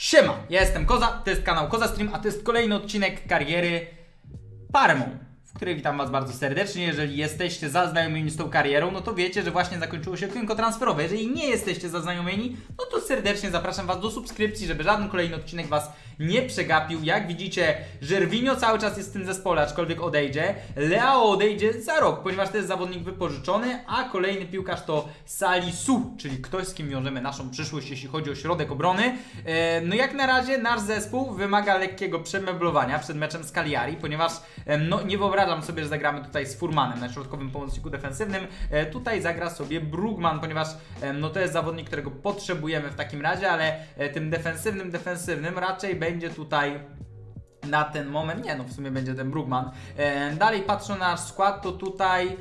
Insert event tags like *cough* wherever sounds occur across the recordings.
Siema, ja jestem Koza, to jest kanał Koza Stream, a to jest kolejny odcinek kariery Parmą, w której witam Was bardzo serdecznie. Jeżeli jesteście zaznajomieni z tą karierą, no to wiecie, że właśnie zakończyło się okienko transferowe. Jeżeli nie jesteście zaznajomieni, no to serdecznie zapraszam Was do subskrypcji, żeby żaden kolejny odcinek Was nie przegapił. Jak widzicie, Żerwinio cały czas jest w tym zespole, aczkolwiek odejdzie. Leao odejdzie za rok, ponieważ to jest zawodnik wypożyczony, a kolejny piłkarz to Salisu, czyli ktoś, z kim wiążemy naszą przyszłość, jeśli chodzi o środek obrony. E, no jak na razie nasz zespół wymaga lekkiego przemeblowania przed meczem z Cagliari, ponieważ e, no nie wyobrażam sobie, że zagramy tutaj z Furmanem na środkowym pomocniku defensywnym. E, tutaj zagra sobie Brugman, ponieważ no to jest zawodnik, którego potrzebujemy w takim razie, ale tym defensywnym, defensywnym raczej będzie tutaj na ten moment, nie no w sumie będzie ten Brugman. E, dalej patrzę na skład, to tutaj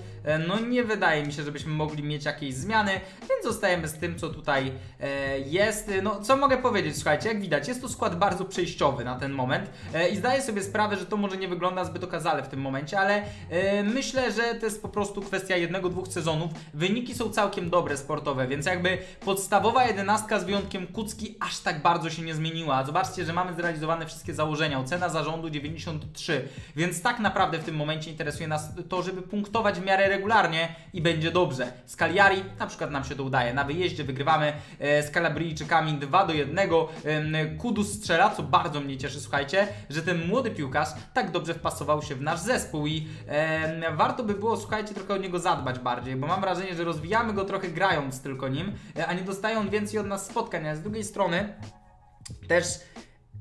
no nie wydaje mi się, żebyśmy mogli mieć jakieś zmiany, więc zostajemy z tym, co tutaj e, jest. No co mogę powiedzieć, słuchajcie, jak widać, jest to skład bardzo przejściowy na ten moment e, i zdaję sobie sprawę, że to może nie wygląda zbyt okazale w tym momencie, ale e, myślę, że to jest po prostu kwestia jednego, dwóch sezonów. Wyniki są całkiem dobre sportowe, więc jakby podstawowa jedenastka z wyjątkiem Kucki aż tak bardzo się nie zmieniła. Zobaczcie, że mamy zrealizowane wszystkie założenia. Ocena zarządu 93, więc tak naprawdę w tym momencie interesuje nas to, żeby punktować w miarę regularnie i będzie dobrze. Z Cagliari na przykład nam się to udaje. Na wyjeździe wygrywamy e, z Kalabryjczykami 2 do 1. E, Kudus strzela, co bardzo mnie cieszy, słuchajcie, że ten młody piłkarz tak dobrze wpasował się w nasz zespół i e, warto by było, słuchajcie, trochę o niego zadbać bardziej, bo mam wrażenie, że rozwijamy go trochę grając tylko nim, e, a nie dostaje on więcej od nas spotkań, a z drugiej strony też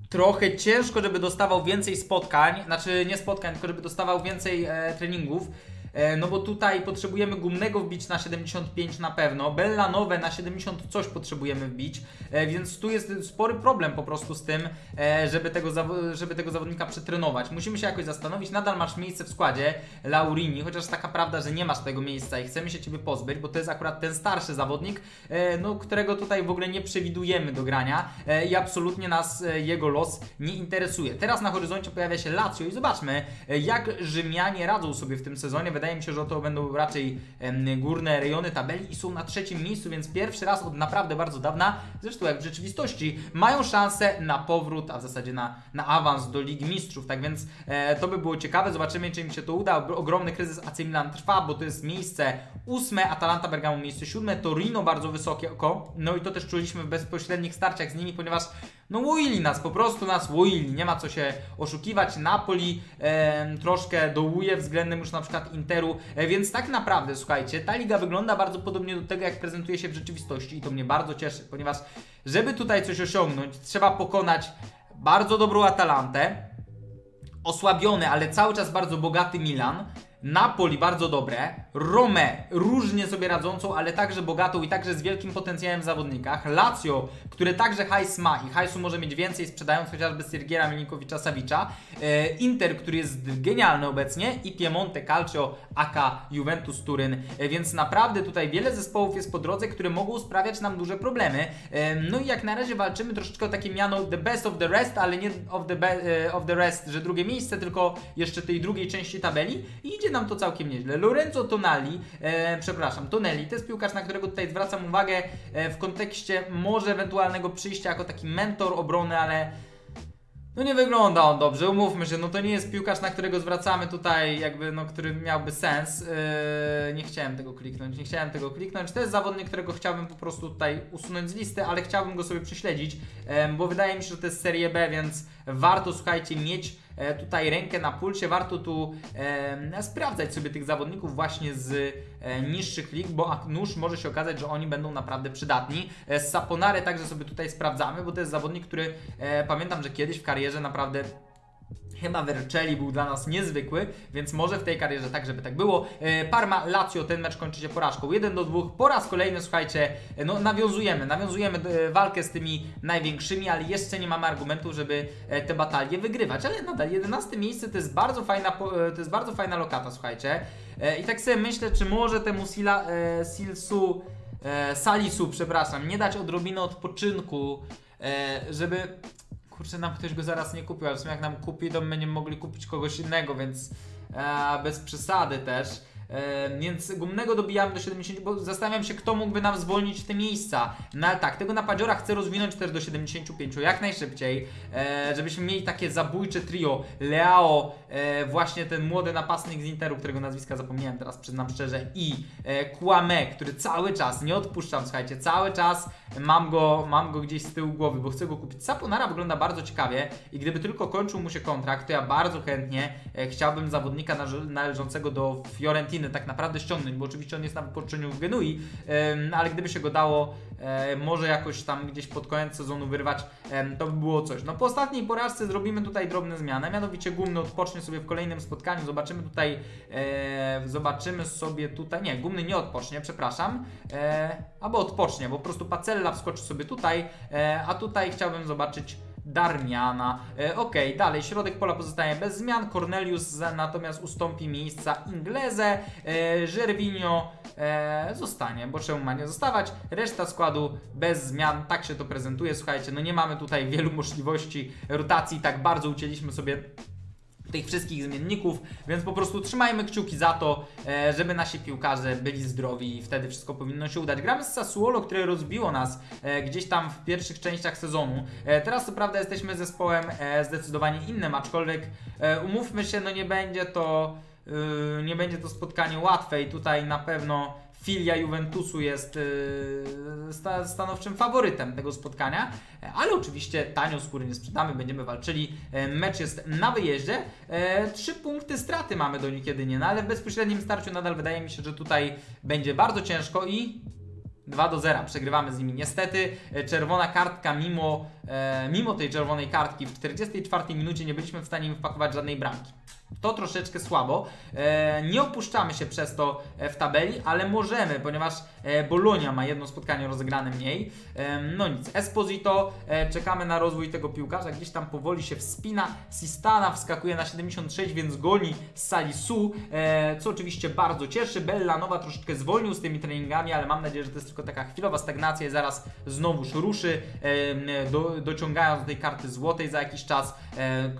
trochę ciężko, żeby dostawał więcej spotkań, znaczy nie spotkań, tylko żeby dostawał więcej e, treningów. E, no bo tutaj potrzebujemy gumnego wbić na 75 na pewno, Bella nowe na 70 coś potrzebujemy wbić, e, więc tu jest spory problem po prostu z tym, e, żeby tego, żeby tego zawodnika przetrenować. Musimy się jakoś zastanowić, nadal masz miejsce w składzie Laurini, chociaż taka prawda, że nie masz tego miejsca i chcemy się Ciebie pozbyć, bo to jest akurat ten starszy zawodnik, no, którego tutaj w ogóle nie przewidujemy do grania i absolutnie nas jego los nie interesuje. Teraz na horyzoncie pojawia się Lazio i zobaczmy, jak Rzymianie radzą sobie w tym sezonie. Wydaje mi się, że to będą raczej górne rejony tabeli i są na trzecim miejscu, więc pierwszy raz od naprawdę bardzo dawna, zresztą jak w rzeczywistości, mają szansę na powrót, a w zasadzie na, na awans do Ligi Mistrzów. Tak więc e, to by było ciekawe. Zobaczymy, czy im się to uda. Ogr- Ogromny kryzys AC Milan trwa, bo to jest miejsce ósme, Atalanta Bergamo miejsce siódme, Torino bardzo wysokie oko. No i to też czuliśmy w bezpośrednich starciach z nimi, ponieważ no łoili nas, po prostu nas łoili, nie ma co się oszukiwać. Napoli e, troszkę dołuje względem już na przykład Interu, e, więc tak naprawdę, słuchajcie, ta liga wygląda bardzo podobnie do tego, jak prezentuje się w rzeczywistości i to mnie bardzo cieszy, ponieważ żeby tutaj coś osiągnąć, trzeba pokonać bardzo dobrą Atalantę, osłabiony, ale cały czas bardzo bogaty Milan, Napoli bardzo dobre, Rome różnie sobie radzącą, ale także bogatą i także z wielkim potencjałem w zawodnikach, Lazio, które także hajs ma i hajsu może mieć więcej sprzedając chociażby Siergiera Milinkowicza Savicza, e, Inter, który jest genialny obecnie i Piemonte Calcio aka Juventus Turyn, e, więc naprawdę tutaj wiele zespołów jest po drodze, które mogą sprawiać nam duże problemy. E, no i jak na razie walczymy troszeczkę o takie miano the best of the rest, ale nie of the, of the rest, że drugie miejsce, tylko jeszcze tej drugiej części tabeli. I idzie nam to całkiem nieźle. Lorenzo Tonali, e, przepraszam, Tonelli, to jest piłkarz, na którego tutaj zwracam uwagę e, w kontekście może ewentualnego przyjścia jako taki mentor obrony, ale no nie wygląda on dobrze, umówmy się, no to nie jest piłkarz, na którego zwracamy tutaj jakby, no który miałby sens. Yy, nie chciałem tego kliknąć, nie chciałem tego kliknąć. To jest zawodnik, którego chciałbym po prostu tutaj usunąć z listy, ale chciałbym go sobie prześledzić, yy, bo wydaje mi się, że to jest Serie B, więc warto, słuchajcie, mieć e, tutaj rękę na pulsie, warto tu e, sprawdzać sobie tych zawodników właśnie z e, niższych lig, bo a nuż może się okazać, że oni będą naprawdę przydatni. E, Saponare także sobie tutaj sprawdzamy, bo to jest zawodnik, który e, pamiętam, że kiedyś w karierze naprawdę Chyba Vercelli był dla nas niezwykły, więc może w tej karierze tak, żeby tak było. E, Parma, Lazio, ten mecz kończy się porażką 1 do 2. Po raz kolejny, słuchajcie, e, no nawiązujemy, nawiązujemy e, walkę z tymi największymi, ale jeszcze nie mamy argumentów, żeby te batalie wygrywać. Ale nadal 11 miejsce to jest bardzo fajna, to jest bardzo fajna lokata, słuchajcie. I tak sobie myślę, czy może temu Sila, Silsu, Salisu, przepraszam, nie dać odrobinę odpoczynku, żeby kurczę, nam ktoś go zaraz nie kupił, ale w sumie jak nam kupi, to my będziemy mogli kupić kogoś innego, więc e, bez przesady też. Więc Gumnego dobijamy do 70, bo zastanawiam się, kto mógłby nam zwolnić te miejsca. No ale tak, tego napadziora chcę rozwinąć też do 75 jak najszybciej, e, żebyśmy mieli takie zabójcze trio. Leao, e, właśnie ten młody napastnik z Interu, którego nazwiska zapomniałem teraz, przyznam szczerze, i e, Kwame, który cały czas, nie odpuszczam, słuchajcie, cały czas mam go, mam go gdzieś z tyłu głowy, bo chcę go kupić. Saponara wygląda bardzo ciekawie i gdyby tylko kończył mu się kontrakt, to ja bardzo chętnie e, chciałbym zawodnika należącego do Fiorentiny tak naprawdę ściągnąć, bo oczywiście on jest na wypoczynku w Genui, em, ale gdyby się go dało może jakoś tam gdzieś pod koniec sezonu wyrwać, to by było coś. No po ostatniej porażce zrobimy tutaj drobne zmiany, mianowicie Gumny odpocznie sobie w kolejnym spotkaniu, zobaczymy tutaj, zobaczymy sobie tutaj, nie, Gumny nie odpocznie, przepraszam, e, albo odpocznie, bo po prostu Pacella wskoczy sobie tutaj, e, a tutaj chciałbym zobaczyć Darmiana. E, ok, dalej, środek pola pozostaje bez zmian. Cornelius natomiast ustąpi miejsca Ingleze. E, Żerwinio e, zostanie, bo czemu ma nie zostawać? Reszta składu bez zmian. Tak się to prezentuje. Słuchajcie, no nie mamy tutaj wielu możliwości rotacji. Tak bardzo ucięliśmy sobie tych wszystkich zmienników, więc po prostu trzymajmy kciuki za to, e, żeby nasi piłkarze byli zdrowi i wtedy wszystko powinno się udać. Gramy z Sassuolo, które rozbiło nas e, gdzieś tam w pierwszych częściach sezonu. E, teraz co prawda jesteśmy zespołem zdecydowanie innym, aczkolwiek umówmy się, no nie będzie to nie będzie to spotkanie łatwe i tutaj na pewno filia Juventusu jest sta, stanowczym faworytem tego spotkania, ale oczywiście tanio skóry nie sprzedamy, będziemy walczyli. E, Mecz jest na wyjeździe. E, Trzy punkty straty mamy do nich jedynie, no ale w bezpośrednim starciu nadal wydaje mi się, że tutaj będzie bardzo ciężko i 2 do 0. Przegrywamy z nimi. Niestety e, czerwona kartka, mimo, mimo tej czerwonej kartki w 44 minucie nie byliśmy w stanie im wpakować żadnej bramki. To troszeczkę słabo. E, nie opuszczamy się przez to e, w tabeli, ale możemy, ponieważ e, Bolonia ma jedno spotkanie rozegrane mniej. No nic. Esposito, czekamy na rozwój tego piłkarza. Gdzieś tam powoli się wspina. Sistana wskakuje na 76, więc goni Salisu, co oczywiście bardzo cieszy. Bellanowa troszeczkę zwolnił z tymi treningami, ale mam nadzieję, że to jest tylko taka chwilowa stagnacja i zaraz znowuż ruszy, do, dociągając do tej karty złotej za jakiś czas.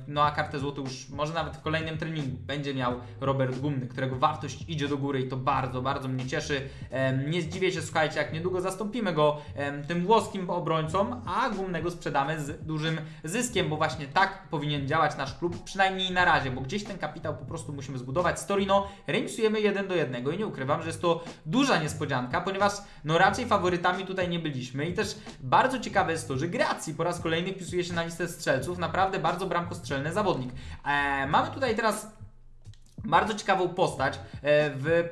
No a kartę złotą już może nawet w kolejnym treningu będzie miał Robert Gumny, którego wartość idzie do góry i to bardzo, bardzo mnie cieszy. Nie zdziwię się, słuchajcie, jak niedługo zastąpimy go tym włoskim obrońcą, a Gumnego sprzedamy z dużym zyskiem, bo właśnie tak powinien działać nasz klub, przynajmniej na razie, bo gdzieś ten kapitał po prostu musimy zbudować. Z Torino remisujemy 1 do 1 i nie ukrywam, że jest to duża niespodzianka, ponieważ no raczej faworytami tutaj nie byliśmy i też bardzo ciekawe jest to, że Gracji po raz kolejny wpisuje się na listę strzelców, naprawdę bardzo bramkostrzelny zawodnik. E, mamy tutaj teraz ます。Bardzo ciekawą postać e, w,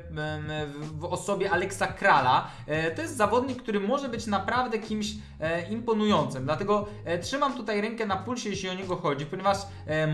w, osobie Aleksa Krala. E, To jest zawodnik, który może być naprawdę kimś e, imponującym. Dlatego trzymam tutaj rękę na pulsie, jeśli o niego chodzi, ponieważ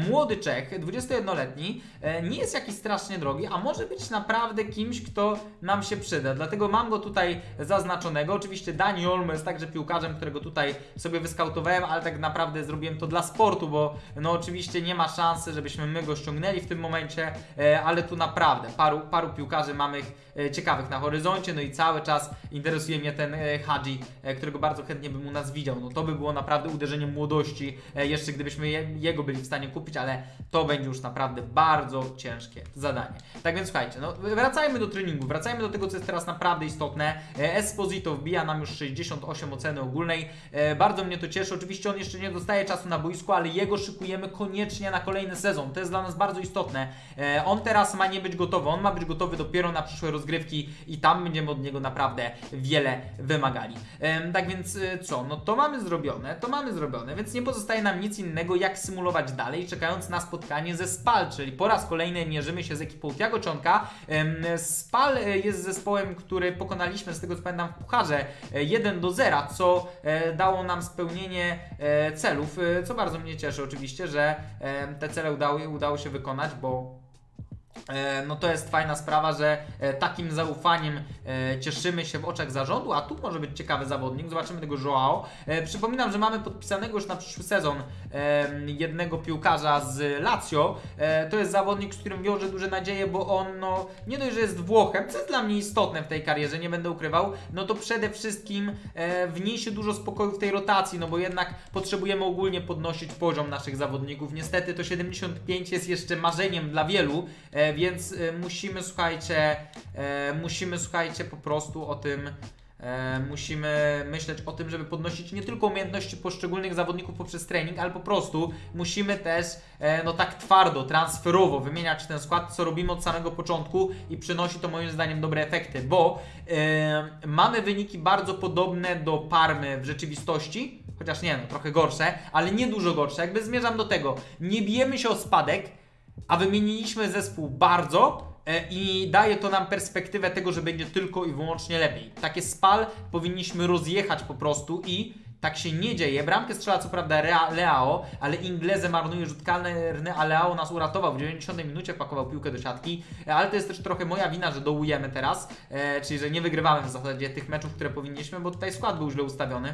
młody Czech, 21-letni, e, nie jest jakiś strasznie drogi, a może być naprawdę kimś, kto nam się przyda. Dlatego mam go tutaj zaznaczonego. Oczywiście Dani Olmo jest także piłkarzem, którego tutaj sobie wyskautowałem, ale tak naprawdę zrobiłem to dla sportu, bo no oczywiście nie ma szansy, żebyśmy my go ściągnęli w tym momencie, ale tu naprawdę paru, paru piłkarzy mamy e, ciekawych na horyzoncie, no i cały czas interesuje mnie ten e, Hadzi, e, którego bardzo chętnie bym u nas widział. No to by było naprawdę uderzenie młodości, e, jeszcze gdybyśmy je, jego byli w stanie kupić, ale to będzie już naprawdę bardzo ciężkie zadanie. Tak więc słuchajcie, no wracajmy do treningu, wracajmy do tego, co jest teraz naprawdę istotne. E, Esposito wbija nam już 68 oceny ogólnej. E, Bardzo mnie to cieszy. Oczywiście on jeszcze nie dostaje czasu na boisku, ale jego szykujemy koniecznie na kolejny sezon. To jest dla nas bardzo istotne. E, On teraz ma nie być gotowy, on ma być gotowy dopiero na przyszłe rozgrywki i tam będziemy od niego naprawdę wiele wymagali. Tak więc e, co? No to mamy zrobione, to mamy zrobione, więc nie pozostaje nam nic innego jak symulować dalej, czekając na spotkanie ze Spal, czyli po raz kolejny mierzymy się z ekipą Tiago Czonka. Spal e, jest zespołem, który pokonaliśmy z tego co pamiętam w Pucharze e, 1 do 0, co e, dało nam spełnienie e, celów, e, co bardzo mnie cieszy oczywiście, że e, te cele udało, udało się wykonać, bo E, No to jest fajna sprawa, że e, takim zaufaniem e, cieszymy się w oczach zarządu, a tu może być ciekawy zawodnik, zobaczymy tego Joao. E, Przypominam, że mamy podpisanego już na przyszły sezon e, jednego piłkarza z Lazio. E, To jest zawodnik, z którym wiąże duże nadzieje, bo on no, nie dość, że jest Włochem, co jest dla mnie istotne w tej karierze, nie będę ukrywał, no to przede wszystkim e, wniesie dużo spokoju w tej rotacji, no bo jednak potrzebujemy ogólnie podnosić poziom naszych zawodników. Niestety to 75 jest jeszcze marzeniem dla wielu, e, e, więc e, musimy, słuchajcie, e, musimy, słuchajcie, po prostu o tym E, musimy myśleć o tym, żeby podnosić nie tylko umiejętności poszczególnych zawodników poprzez trening, ale po prostu musimy też e, no tak twardo, transferowo wymieniać ten skład, co robimy od samego początku i przynosi to moim zdaniem dobre efekty, bo e, mamy wyniki bardzo podobne do Parmy w rzeczywistości, chociaż nie no, trochę gorsze, ale nie dużo gorsze. Jakby zmierzam do tego, nie bijemy się o spadek, a wymieniliśmy zespół bardzo, E, i daje to nam perspektywę tego, że będzie tylko i wyłącznie lepiej. Takie spal powinniśmy rozjechać po prostu i tak się nie dzieje. Bramkę strzela co prawda Leao, ale Ingleze marnuje rzut karny, a Leao nas uratował. W 90 minucie wpakował piłkę do siatki, e, ale to jest też trochę moja wina, że dołujemy teraz, e, czyli że nie wygrywamy w zasadzie tych meczów, które powinniśmy, bo tutaj skład był źle ustawiony.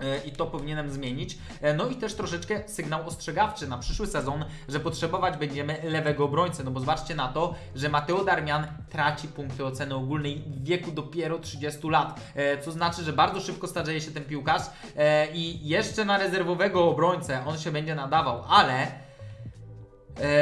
E, i to powinienem zmienić. E, no i też troszeczkę sygnał ostrzegawczy na przyszły sezon, że potrzebować będziemy lewego obrońcy. No bo zobaczcie na to, że Mateo Darmian traci punkty oceny ogólnej w wieku dopiero 30 lat, e, co znaczy, że bardzo szybko starzeje się ten piłkarz i jeszcze na rezerwowego obrońcę on się będzie nadawał, ale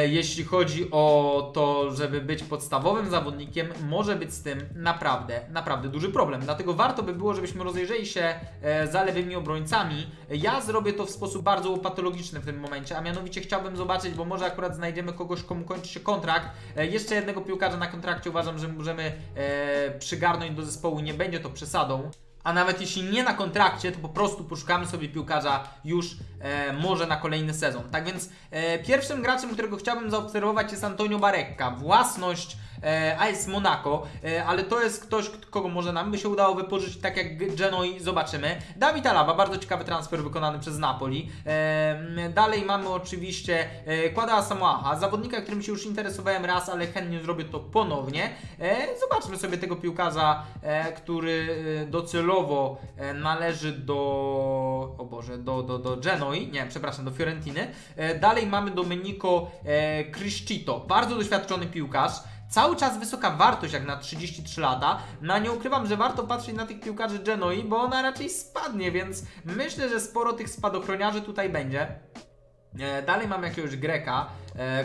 jeśli chodzi o to, żeby być podstawowym zawodnikiem, może być z tym naprawdę, naprawdę duży problem. Dlatego warto by było, żebyśmy rozejrzeli się e, za lewymi obrońcami. Ja zrobię to w sposób bardzo patologiczny w tym momencie, a mianowicie chciałbym zobaczyć, bo może akurat znajdziemy kogoś, komu kończy się kontrakt. E, jeszcze jednego piłkarza na kontrakcie uważam, że możemy przygarnąć do zespołu, nie będzie to przesadą a nawet jeśli nie na kontrakcie, to po prostu poszukamy sobie piłkarza już e, może na kolejny sezon. Tak więc e, pierwszym graczem, którego chciałbym zaobserwować jest Antonio Barekka. Własność e, AS Monaco, e, ale to jest ktoś, kogo może nam by się udało wypożyczyć, tak jak Genoi, zobaczymy. Dawid Alaba, bardzo ciekawy transfer wykonany przez Napoli. E, dalej mamy oczywiście e, Kłada Samoaha, zawodnika, którym się już interesowałem raz, ale chętnie zrobię to ponownie. E, zobaczmy sobie tego piłkarza, e, który e, docelowo e, należy do... o Boże, do, do, do Genoi, nie, przepraszam, do Fiorentiny. E, dalej mamy Domenico e, Criscito, bardzo doświadczony piłkarz. Cały czas wysoka wartość jak na 33 lata. No nie ukrywam, że warto patrzeć na tych piłkarzy Genoi, bo ona raczej spadnie, więc myślę, że sporo tych spadochroniarzy tutaj będzie. E, dalej mamy jakiegoś Greka,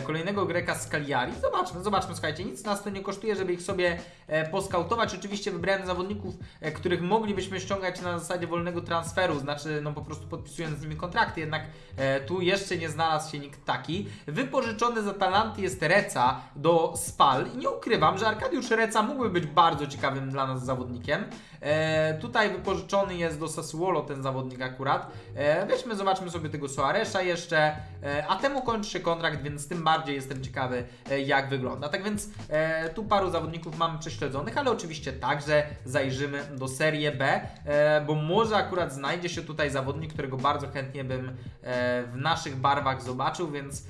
kolejnego Greka z Cagliari. Zobaczmy, zobaczmy, słuchajcie, nic nas to nie kosztuje, żeby ich sobie e, poskautować. Oczywiście wybrałem zawodników, e, których moglibyśmy ściągać na zasadzie wolnego transferu, znaczy no po prostu podpisując z nimi kontrakty, jednak e, tu jeszcze nie znalazł się nikt taki. Wypożyczony za talenty jest Reca do Spal nie ukrywam, że Arkadiusz Reca mógłby być bardzo ciekawym dla nas zawodnikiem. E, tutaj wypożyczony jest do Sassuolo ten zawodnik akurat. E, weźmy, zobaczmy sobie tego Soaresza jeszcze, e, a temu kończy się kontrakt, więc tym bardziej jestem ciekawy e, jak wygląda. Tak więc e, tu paru zawodników mamy prześledzonych, ale oczywiście także zajrzymy do Serie B, e, bo może akurat znajdzie się tutaj zawodnik, którego bardzo chętnie bym w naszych barwach zobaczył, więc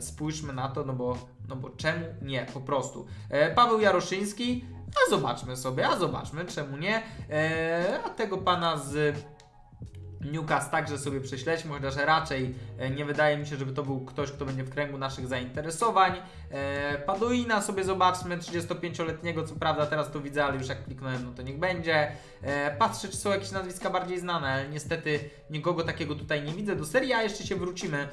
spójrzmy na to, no bo, no bo czemu nie, po prostu. Paweł Jaroszyński, a zobaczmy sobie, a zobaczmy, czemu nie. A tego pana z Newcastle także sobie prześledźmy, chociaż raczej e, nie wydaje mi się, żeby to był ktoś, kto będzie w kręgu naszych zainteresowań. E, Paduina sobie zobaczmy, 35-letniego, co prawda teraz to widzę, ale już jak kliknąłem, no to niech będzie. E, patrzę, czy są jakieś nazwiska bardziej znane, ale niestety nikogo takiego tutaj nie widzę. Do serii A jeszcze się wrócimy,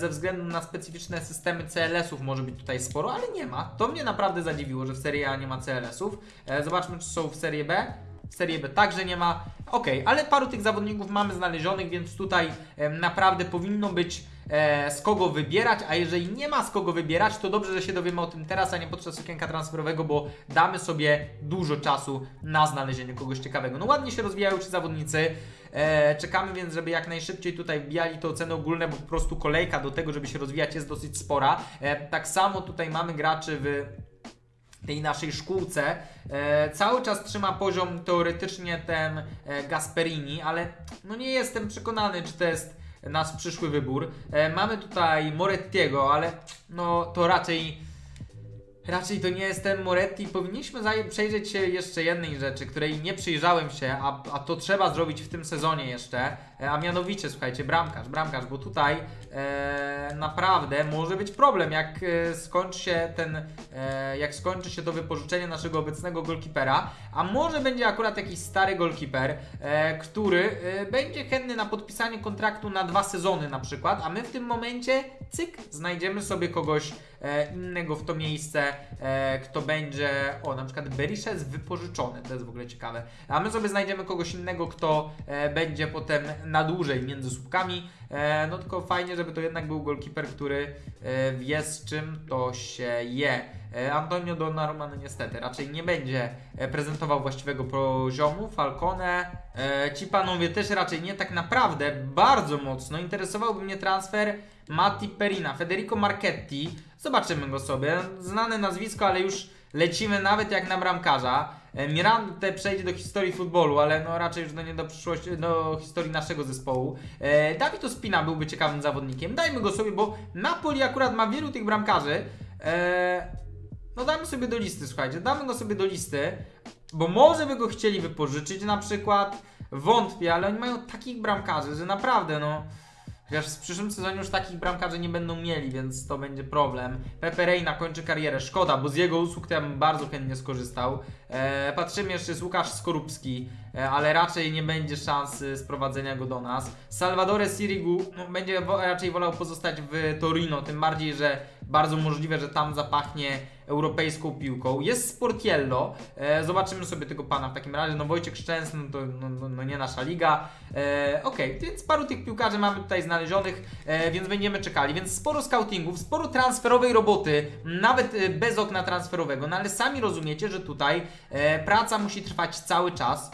ze względu na specyficzne systemy CLS-ów może być tutaj sporo, ale nie ma. To mnie naprawdę zadziwiło, że w serii A nie ma CLS-ów. Zobaczmy, czy są w serii B. W serii B także nie ma. Ok, ale paru tych zawodników mamy znalezionych, więc tutaj naprawdę powinno być e, z kogo wybierać, a jeżeli nie ma z kogo wybierać, to dobrze, że się dowiemy o tym teraz, a nie podczas okienka transferowego, bo damy sobie dużo czasu na znalezienie kogoś ciekawego. No ładnie się rozwijają ci zawodnicy, e, czekamy więc, żeby jak najszybciej tutaj wbijali te oceny ogólne, bo po prostu kolejka do tego, żeby się rozwijać jest dosyć spora. E, tak samo tutaj mamy graczy w tej naszej szkółce. E, cały czas trzyma poziom teoretycznie ten e, Gasperini, ale no nie jestem przekonany, czy to jest nasz przyszły wybór. E, mamy tutaj Morettiego, ale no to raczej raczej to nie jest ten Moretti. Powinniśmy przejrzeć się jeszcze jednej rzeczy, której nie przyjrzałem się, a, a to trzeba zrobić w tym sezonie jeszcze. E, a mianowicie, słuchajcie, bramkarz, bramkarz, bo tutaj e, naprawdę może być problem, jak e, skończy się ten, e, jak skończy się to wypożyczenie naszego obecnego golkipera, a może będzie akurat jakiś stary golkiper, e, który e, będzie chętny na podpisanie kontraktu na dwa sezony na przykład, a my w tym momencie, cyk, znajdziemy sobie kogoś innego w to miejsce, kto będzie, o na przykład Berisha jest wypożyczony, to jest w ogóle ciekawe, a my sobie znajdziemy kogoś innego, kto będzie potem na dłużej między słupkami, e, no tylko fajnie, żeby to jednak był golkiper, który e, wie z czym to się je. E, Antonio Donnarumma no niestety raczej nie będzie prezentował właściwego poziomu. Falcone, ci panowie też raczej nie tak naprawdę bardzo mocno interesowałby mnie transfer Matti Perina, Federico Marchetti. Zobaczymy go sobie. Znane nazwisko, ale już lecimy nawet jak na bramkarza. E, Miranda przejdzie do historii futbolu, ale no raczej już do nie do przyszłości, do historii naszego zespołu. E, Dawid Ospina byłby ciekawym zawodnikiem. Dajmy go sobie, bo Napoli akurat ma wielu tych bramkarzy. E, no damy sobie do listy, słuchajcie, damy go sobie do listy, bo może by go chcieli wypożyczyć na przykład. Wątpię, ale oni mają takich bramkarzy, że naprawdę no. Chociaż w przyszłym sezonie już takich bramkarzy nie będą mieli, więc to będzie problem. Pepe Reina kończy karierę. Szkoda, bo z jego usług to ja bym bardzo chętnie skorzystał. E, patrzymy jeszcze, jest Łukasz Skorupski, e, ale raczej nie będzie szansy sprowadzenia go do nas. Salvatore Sirigu no, będzie raczej wolał pozostać w Torino, tym bardziej, że bardzo możliwe, że tam zapachnie europejską piłką. Jest Sportiello, e, zobaczymy sobie tego pana w takim razie. No Wojciech Szczęsny no to no, no, no nie nasza liga. E, okay. więc paru tych piłkarzy mamy tutaj znalezionych, e, więc będziemy czekali. Więc sporo scoutingów, sporo transferowej roboty, nawet e, bez okna transferowego. No ale sami rozumiecie, że tutaj e, praca musi trwać cały czas.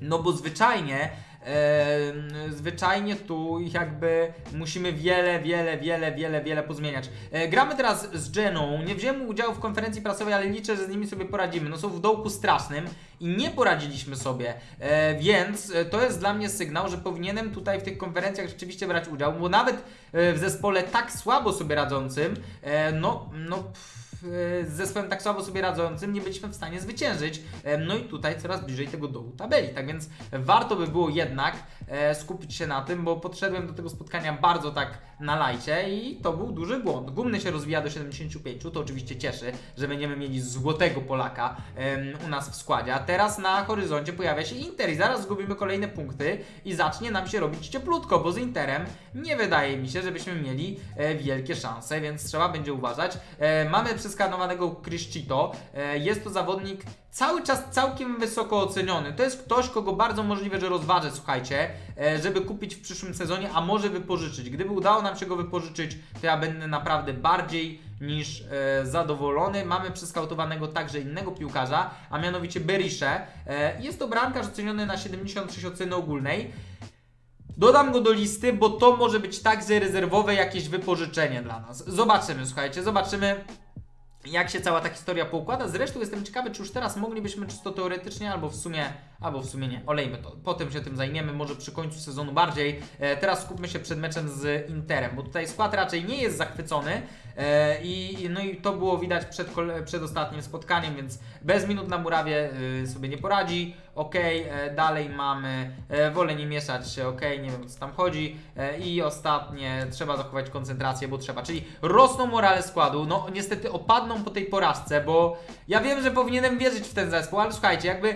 No bo zwyczajnie e, zwyczajnie tu jakby musimy wiele, wiele, wiele, wiele, wiele pozmieniać. E, gramy teraz z Geną, nie wziąłem udziału w konferencji prasowej, ale liczę, że z nimi sobie poradzimy. No są w dołku strasznym i nie poradziliśmy sobie, e, więc e, to jest dla mnie sygnał, że powinienem tutaj w tych konferencjach rzeczywiście brać udział, bo nawet e, w zespole tak słabo sobie radzącym, e, no, no... Pff, z zespołem tak słabo sobie radzącym nie byliśmy w stanie zwyciężyć. No i tutaj coraz bliżej tego dołu tabeli. Tak więc warto by było jednak e, skupić się na tym, bo podszedłem do tego spotkania bardzo tak na lajcie i to był duży błąd. Gumny się rozwija do 75, to oczywiście cieszy, że będziemy mieli złotego Polaka u nas w składzie. A teraz na horyzoncie pojawia się Inter i zaraz zgubimy kolejne punkty i zacznie nam się robić cieplutko, bo z Interem nie wydaje mi się, żebyśmy mieli e, wielkie szanse, więc trzeba będzie uważać. E, mamy przeskanowanego Criscito. E, jest to zawodnik cały czas całkiem wysoko oceniony. To jest ktoś, kogo bardzo możliwe, że rozważę, słuchajcie, e, żeby kupić w przyszłym sezonie, a może wypożyczyć. Gdyby udało nam się go wypożyczyć, to ja będę naprawdę bardziej niż e, zadowolony. Mamy przeskautowanego także innego piłkarza, a mianowicie Berisze. E, jest to bramkarz oceniony na 76 oceny ogólnej. Dodam go do listy, bo to może być także rezerwowe jakieś wypożyczenie dla nas. Zobaczymy, słuchajcie, zobaczymy jak się cała ta historia poukłada. Zresztą jestem ciekawy, czy już teraz moglibyśmy czysto teoretycznie, albo w sumie, albo w sumie nie. Olejmy to. Potem się tym zajmiemy, może przy końcu sezonu bardziej. E, teraz skupmy się przed meczem z Interem, bo tutaj skład raczej nie jest zachwycony. E, i, no i to było widać przed, przed ostatnim spotkaniem, więc bez minut na murawie e, sobie nie poradzi. Ok, e, dalej mamy, e, wolę nie mieszać się, ok, nie wiem co tam chodzi. E, I ostatnie, trzeba zachować koncentrację, bo trzeba, czyli rosną morale składu. No niestety opadną po tej porażce, bo ja wiem, że powinienem wierzyć w ten zespół, ale słuchajcie, jakby.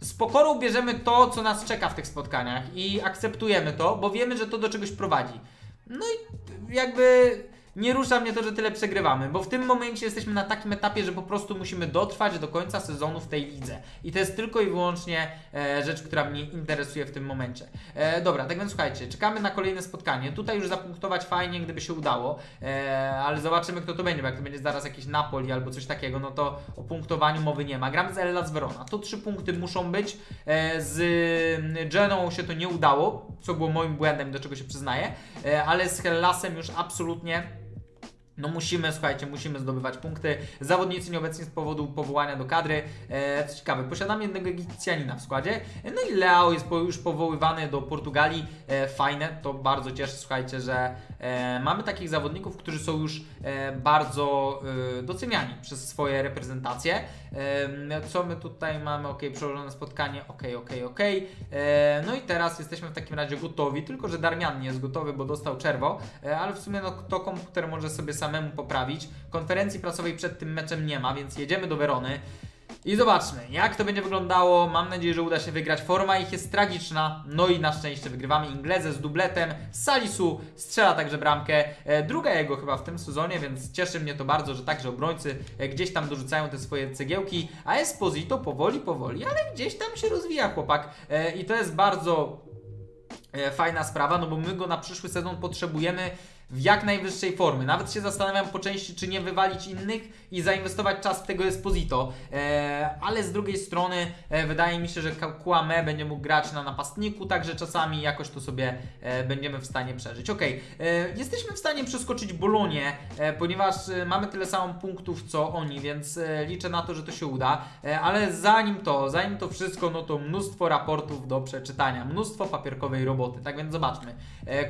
Z pokorą bierzemy to, co nas czeka w tych spotkaniach i akceptujemy to, bo wiemy, że to do czegoś prowadzi. No i jakby nie rusza mnie to, że tyle przegrywamy, bo w tym momencie jesteśmy na takim etapie, że po prostu musimy dotrwać do końca sezonu w tej lidze. I to jest tylko i wyłącznie e, rzecz, która mnie interesuje w tym momencie. E, dobra, tak więc słuchajcie, czekamy na kolejne spotkanie. Tutaj już zapunktować fajnie, gdyby się udało, e, ale zobaczymy, kto to będzie, bo jak to będzie zaraz jakiś Napoli albo coś takiego, no to o punktowaniu mowy nie ma. Gramy z Hellas Verona. To trzy punkty muszą być. E, z Geną się to nie udało, co było moim błędem, do czego się przyznaję, e, ale z Hellasem już absolutnie No musimy, słuchajcie, musimy zdobywać punkty. Zawodnicy nieobecni z powodu powołania do kadry. E, co ciekawe, posiadamy jednego Egipcjanina w składzie. E, no i Leao jest już powoływany do Portugalii. E, fajne, to bardzo cieszy, słuchajcie, że e, mamy takich zawodników, którzy są już e, bardzo e, doceniani przez swoje reprezentacje. E, co my tutaj mamy? Ok, przełożone spotkanie, ok, ok, ok. No i teraz jesteśmy w takim razie gotowi, tylko że Darmian nie jest gotowy, bo dostał czerwo, ale w sumie no, to komputer może sobie samemu poprawić. Konferencji prasowej przed tym meczem nie ma, więc jedziemy do Werony. I zobaczmy, jak to będzie wyglądało. Mam nadzieję, że uda się wygrać. Forma ich jest tragiczna. No i na szczęście wygrywamy Inglezę z dubletem. Salisu strzela także bramkę. E, druga jego chyba w tym sezonie, więc cieszy mnie to bardzo, że także obrońcy e, gdzieś tam dorzucają te swoje cegiełki. A Esposito powoli, powoli, ale gdzieś tam się rozwija chłopak. E, I to jest bardzo fajna sprawa, no bo my go na przyszły sezon potrzebujemy w jak najwyższej formy. Nawet się zastanawiam po części, czy nie wywalić innych i zainwestować czas w tego Esposito. E, ale z drugiej strony e, wydaje mi się, że Kłame będzie mógł grać na napastniku, także czasami jakoś to sobie e, będziemy w stanie przeżyć. Ok, jesteśmy w stanie przeskoczyć Bolonię, ponieważ mamy tyle samo punktów co oni, więc liczę na to, że to się uda. Ale zanim to, zanim to wszystko, no to mnóstwo raportów do przeczytania, mnóstwo papierkowej roboty. Tak więc zobaczmy,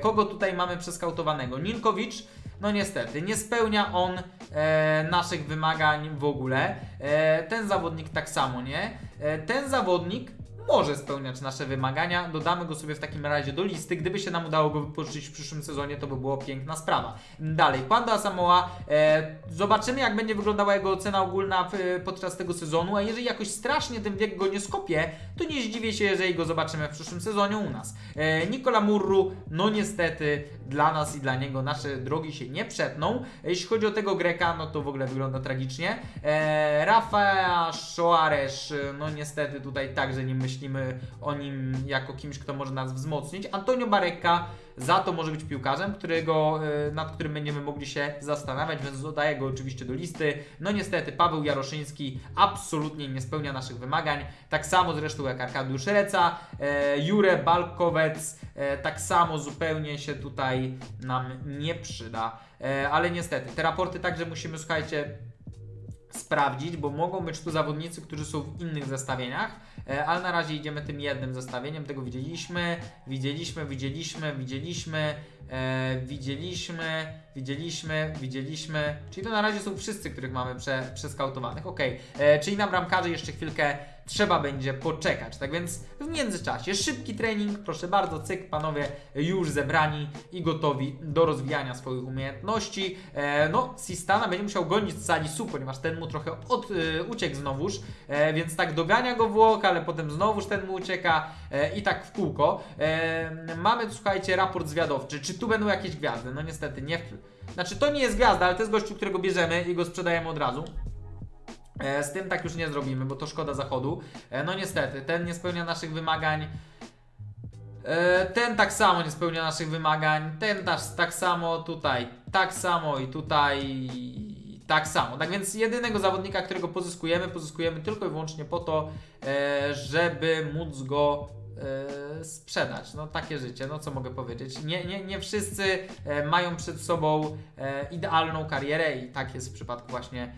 kogo tutaj mamy przeskautowanego. Nilkowicz, no niestety, nie spełnia on e, naszych wymagań w ogóle. E, ten zawodnik tak samo, nie? E, ten zawodnik może spełniać nasze wymagania. Dodamy go sobie w takim razie do listy. Gdyby się nam udało go wypożyczyć w przyszłym sezonie, to by było piękna sprawa. Dalej, Kwando Asamoah. E, zobaczymy, jak będzie wyglądała jego ocena ogólna w, podczas tego sezonu, a jeżeli jakoś strasznie ten wiek go nie skopie, to nie zdziwię się, jeżeli go zobaczymy w przyszłym sezonie u nas. E, Nikola Murru, no niestety dla nas i dla niego nasze drogi się nie przetną. Jeśli chodzi o tego Greka, no to w ogóle wygląda tragicznie. E, Rafa Soares, no niestety tutaj także nie myślimy o nim jako kimś, kto może nas wzmocnić. Antonio Bareka za to może być piłkarzem, którego, e, nad którym będziemy mogli się zastanawiać, więc dodaję go oczywiście do listy. No niestety Paweł Jaroszyński absolutnie nie spełnia naszych wymagań, tak samo zresztą jak Arkadiusz Reca, e, Jure Balkowec, e, tak samo zupełnie się tutaj nam nie przyda. Ale niestety, te raporty także musimy, słuchajcie, sprawdzić, bo mogą być tu zawodnicy, którzy są w innych zestawieniach, ale na razie idziemy tym jednym zestawieniem, tego widzieliśmy, widzieliśmy, widzieliśmy, widzieliśmy, e, widzieliśmy, widzieliśmy, widzieliśmy, czyli to na razie są wszyscy, których mamy prze, przeskautowanych, ok, e, czyli na bramkarzy jeszcze chwilkę trzeba będzie poczekać. Tak więc w międzyczasie szybki trening, proszę bardzo, cyk, panowie już zebrani i gotowi do rozwijania swoich umiejętności. E, no, Sistana będzie musiał gonić Salisu, ponieważ ten mu trochę od, e, uciekł znowuż, e, więc tak dogania go Włoch, ale potem znowuż ten mu ucieka e, i tak w kółko. E, mamy, słuchajcie, raport zwiadowczy. Czy tu będą jakieś gwiazdy? No niestety, nie. Znaczy, to nie jest gwiazda, ale to jest gościu, którego bierzemy i go sprzedajemy od razu. E, Z tym tak już nie zrobimy, bo to szkoda zachodu. E, No niestety, ten nie spełnia naszych wymagań. E, Ten tak samo nie spełnia naszych wymagań. Ten tak, tak samo tutaj. Tak samo i tutaj. Tak samo. Tak więc jedynego zawodnika, którego pozyskujemy, pozyskujemy tylko i wyłącznie po to, żeby móc go e, sprzedać. No takie życie, no co mogę powiedzieć. Nie, nie, nie wszyscy e, mają przed sobą e, idealną karierę i tak jest w przypadku właśnie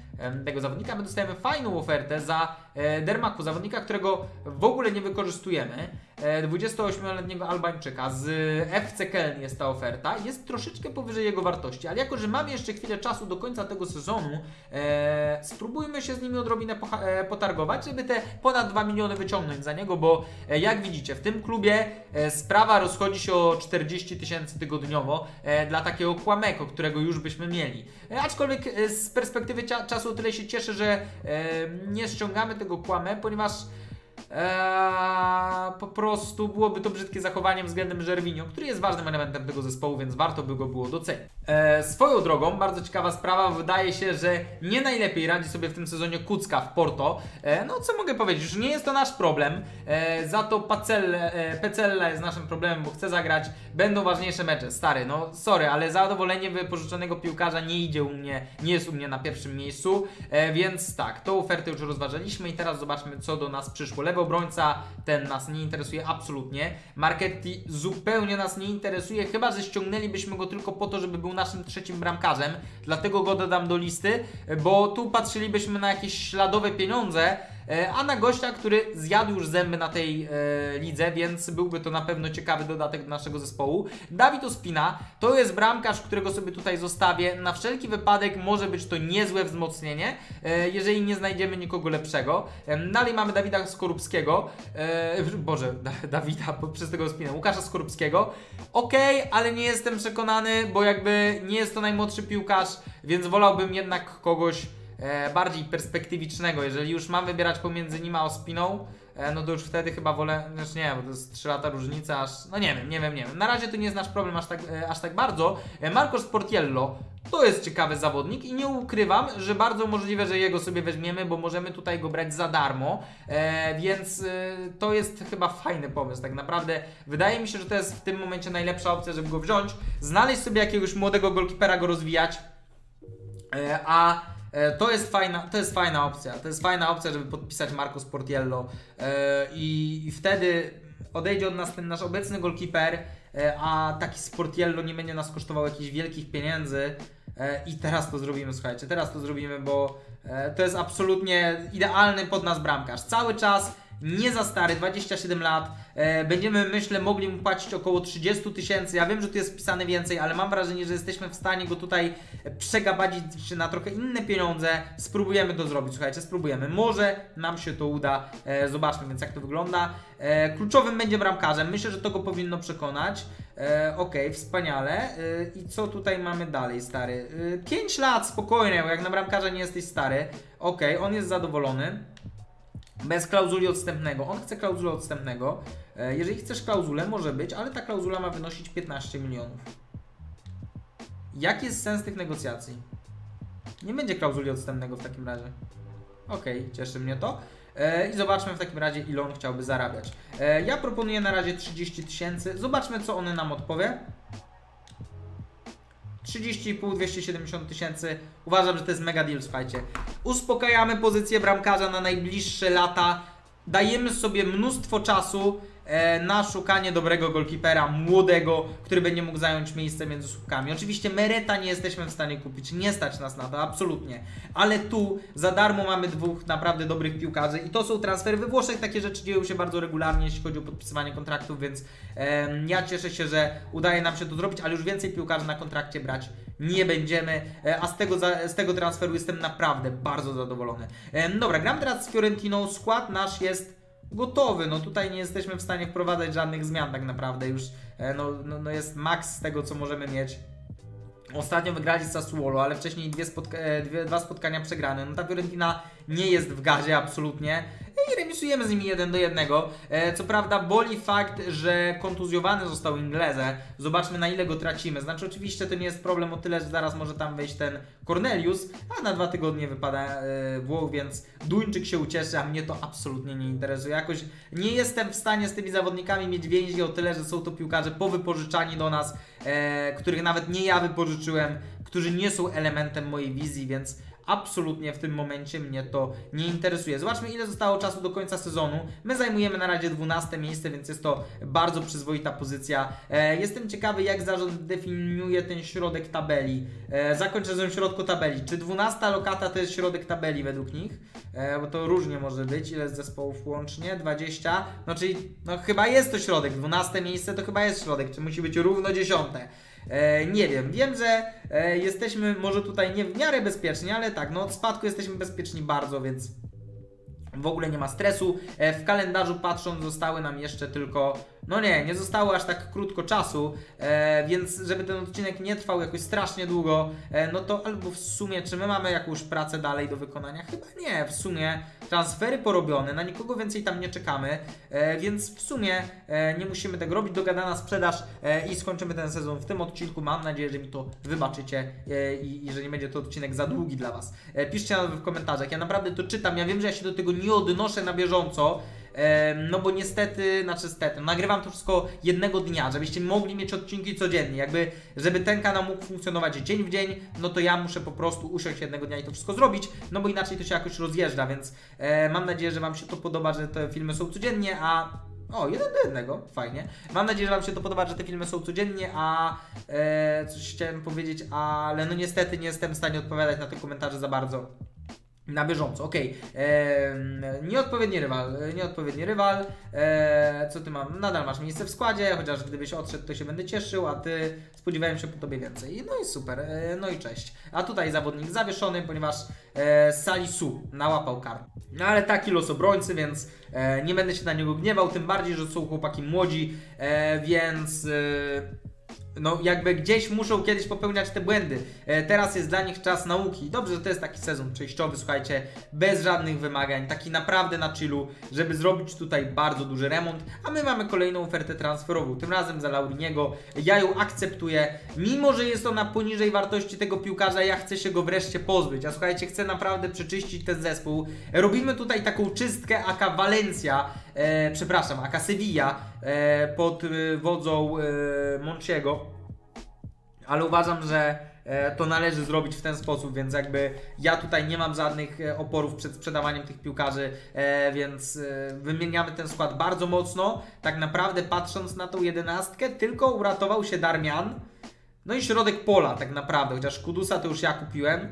tego zawodnika. My dostajemy fajną ofertę za Dermaku, zawodnika, którego w ogóle nie wykorzystujemy. E, 28-letniego Albańczyka z FC Keln jest ta oferta. Jest troszeczkę powyżej jego wartości, ale jako, że mamy jeszcze chwilę czasu do końca tego sezonu, e, spróbujmy się z nimi odrobinę e, potargować, żeby te ponad 2 miliony wyciągnąć za niego, bo e, jak widzicie, w tym klubie e, sprawa rozchodzi się o 40 tysięcy tygodniowo e, dla takiego Kłameko, którego już byśmy mieli. E, aczkolwiek e, z perspektywy czasu tyle się cieszę, że e, nie ściągamy テグッコはメンプります。Eee, po prostu byłoby to brzydkie zachowanie względem Żerwinio, który jest ważnym elementem tego zespołu, więc warto by go było docenić. Eee, swoją drogą, bardzo ciekawa sprawa, wydaje się, że nie najlepiej radzi sobie w tym sezonie Kucka w Porto. Eee, no co mogę powiedzieć, już nie jest to nasz problem, eee, za to Pacelle, e, Pecella jest naszym problemem, bo chce zagrać, będą ważniejsze mecze. Stary, no sorry, ale zadowolenie wypożyczonego piłkarza nie idzie u mnie, nie jest u mnie na pierwszym miejscu, e, więc tak, tą ofertę już rozważaliśmy i teraz zobaczmy co do nas przyszło. Lewo lewy obrońca, ten nas nie interesuje absolutnie. Marketti zupełnie nas nie interesuje, chyba że ściągnęlibyśmy go tylko po to, żeby był naszym trzecim bramkarzem. Dlatego go dodam do listy, bo tu patrzylibyśmy na jakieś śladowe pieniądze, a na gościa, który zjadł już zęby na tej e, lidze, więc byłby to na pewno ciekawy dodatek do naszego zespołu. Dawid Ospina to jest bramkarz, którego sobie tutaj zostawię. Na wszelki wypadek może być to niezłe wzmocnienie, e, jeżeli nie znajdziemy nikogo lepszego. E, dalej mamy Dawida Skorupskiego, e, *laughs* Boże, da, Dawida, bo przez tego Ospinę, Łukasza Skorupskiego. Okej, ale nie jestem przekonany, bo jakby nie jest to najmłodszy piłkarz, więc wolałbym jednak kogoś e, bardziej perspektywicznego. Jeżeli już mam wybierać pomiędzy nim a Ospiną, e, no to już wtedy chyba wolę, znaczy nie, bo to jest 3 lata różnica, aż, no nie wiem, nie wiem, nie wiem. Na razie to nie jest nasz problem aż tak, e, aż tak bardzo. E, Marcos Portiello to jest ciekawy zawodnik i nie ukrywam, że bardzo możliwe, że jego sobie weźmiemy, bo możemy tutaj go brać za darmo, e, więc e, to jest chyba fajny pomysł. Tak naprawdę wydaje mi się, że to jest w tym momencie najlepsza opcja, żeby go wziąć, znaleźć sobie jakiegoś młodego golkipera, go rozwijać, e, a e, to jest, fajna, to jest fajna opcja. To jest fajna opcja, żeby podpisać Marco Sportiello e, i, i wtedy odejdzie od nas ten nasz obecny golkiper, e, a taki Sportiello nie będzie nas kosztował jakichś wielkich pieniędzy. E, I teraz to zrobimy, słuchajcie, teraz to zrobimy, bo e, to jest absolutnie idealny pod nas bramkarz. Cały czas nie za stary, 27 lat. E, będziemy, myślę, mogli mu płacić około 30 tysięcy. Ja wiem, że tu jest wpisane więcej, ale mam wrażenie, że jesteśmy w stanie go tutaj przegabadzić na trochę inne pieniądze. Spróbujemy to zrobić, słuchajcie, spróbujemy. Może nam się to uda. E, zobaczmy więc, jak to wygląda. E, kluczowym będzie bramkarzem. Myślę, że to go powinno przekonać. Okay, wspaniale. I co tutaj mamy dalej, stary? E, 5 lat, spokojnie, jak na bramkarza nie jesteś stary. Okay, on jest zadowolony. Bez klauzuli odstępnego. On chce klauzulę odstępnego. E, Jeżeli chcesz klauzulę, może być, ale ta klauzula ma wynosić 15 milionów. Jaki jest sens tych negocjacji? Nie będzie klauzuli odstępnego w takim razie. Okej, cieszy mnie to. E, I zobaczmy w takim razie, ile on chciałby zarabiać. E, Ja proponuję na razie 30 tysięcy. Zobaczmy, co on nam odpowie. 30,5, 270 tysięcy. Uważam, że to jest mega deal, słuchajcie. Uspokajamy pozycję bramkarza na najbliższe lata. Dajemy sobie mnóstwo czasu na szukanie dobrego golkipera, młodego, który będzie mógł zająć miejsce między słupkami. Oczywiście Mereta nie jesteśmy w stanie kupić, nie stać nas na to, absolutnie. Ale tu za darmo mamy dwóch naprawdę dobrych piłkarzy i to są transfery we Włoszech. Takie rzeczy dzieją się bardzo regularnie, jeśli chodzi o podpisywanie kontraktów, więc e, ja cieszę się, że udaje nam się to zrobić, ale już więcej piłkarzy na kontrakcie brać nie będziemy, e, a z tego, za, z tego transferu jestem naprawdę bardzo zadowolony. E, dobra, gram teraz z Fiorentiną, skład nasz jest gotowy. No tutaj nie jesteśmy w stanie wprowadzać żadnych zmian tak naprawdę. Już e, no, no, no jest maks z tego, co możemy mieć. Ostatnio wygrali z Sassuolo, ale wcześniej dwie spotka e, dwie, dwa spotkania przegrane. No ta Fiorentina nie jest w gazie absolutnie i remisujemy z nimi jeden do jednego. E, co prawda boli fakt, że kontuzjowany został Ingleze. Zobaczmy na ile go tracimy. Znaczy oczywiście to nie jest problem o tyle, że zaraz może tam wejść ten Cornelius, a na dwa tygodnie wypada e, Włoch, więc Duńczyk się ucieszy, a mnie to absolutnie nie interesuje. Jakoś nie jestem w stanie z tymi zawodnikami mieć więzi o tyle, że są to piłkarze powypożyczani do nas, e, których nawet nie ja wypożyczyłem, którzy nie są elementem mojej wizji, więc absolutnie w tym momencie mnie to nie interesuje. Zobaczmy, ile zostało czasu do końca sezonu. My zajmujemy na razie 12 miejsce, więc jest to bardzo przyzwoita pozycja. E, jestem ciekawy, jak zarząd definiuje ten środek tabeli. E, zakończę z środku tabeli. Czy 12 lokata to jest środek tabeli według nich? E, bo to różnie może być. Ile z zespołów łącznie? 20. No czyli no, chyba jest to środek. 12 miejsce to chyba jest środek. Czy musi być równo 10? E, nie wiem, wiem, że e, jesteśmy może tutaj nie w miarę bezpieczni, ale tak, no od spadku jesteśmy bezpieczni bardzo, więc w ogóle nie ma stresu. E, w kalendarzu patrząc zostały nam jeszcze tylko, no nie, nie zostało aż tak krótko czasu, e, więc żeby ten odcinek nie trwał jakoś strasznie długo, e, no to albo w sumie, czy my mamy jakąś pracę dalej do wykonania? Chyba nie, w sumie transfery porobione, na nikogo więcej tam nie czekamy, e, więc w sumie e, nie musimy tego robić, dogadana sprzedaż e, i skończymy ten sezon w tym odcinku. Mam nadzieję, że mi to wybaczycie e, i, i że nie będzie to odcinek za długi dla Was. Piszcie nawet w komentarzach, ja naprawdę to czytam, ja wiem, że ja się do tego nie odnoszę na bieżąco, no bo niestety, znaczy stety, nagrywam to wszystko jednego dnia, żebyście mogli mieć odcinki codziennie, jakby, żeby ten kanał mógł funkcjonować dzień w dzień, no to ja muszę po prostu usiąść jednego dnia i to wszystko zrobić, no bo inaczej to się jakoś rozjeżdża, więc e, mam nadzieję, że Wam się to podoba, że te filmy są codziennie, a o, jeden do jednego, fajnie. Mam nadzieję, że Wam się to podoba, że te filmy są codziennie, a e, coś chciałem powiedzieć, ale no niestety nie jestem w stanie odpowiadać na te komentarze za bardzo. Na bieżąco, okej. Okay. Nieodpowiedni rywal, nieodpowiedni rywal. Eee, co ty mam? Nadal masz miejsce w składzie, chociaż gdybyś odszedł, to się będę cieszył, a ty spodziewałem się po tobie więcej. No i super, eee, no i cześć. A tutaj zawodnik zawieszony, ponieważ e, Salisu nałapał kar. No ale taki los obrońcy, więc e, nie będę się na niego gniewał, tym bardziej, że są chłopaki młodzi, e, więc... E, no jakby gdzieś muszą kiedyś popełniać te błędy. E, teraz jest dla nich czas nauki. Dobrze, że to jest taki sezon przejściowy, słuchajcie, bez żadnych wymagań, taki naprawdę na chillu, żeby zrobić tutaj bardzo duży remont, a my mamy kolejną ofertę transferową, tym razem za Lauriniego. Ja ją akceptuję, mimo że jest ona poniżej wartości tego piłkarza, ja chcę się go wreszcie pozbyć. A słuchajcie, chcę naprawdę przeczyścić ten zespół. Robimy tutaj taką czystkę aka Valencia, e, przepraszam, aka Sevilla e, pod e, wodzą e, Monchiego ale uważam, że e, to należy zrobić w ten sposób, więc jakby ja tutaj nie mam żadnych e, oporów przed sprzedawaniem tych piłkarzy, e, więc wymieniamy ten skład bardzo mocno. Tak naprawdę patrząc na tą jedenastkę, tylko uratował się Darmian, no i środek pola tak naprawdę, chociaż Kudusa to już ja kupiłem.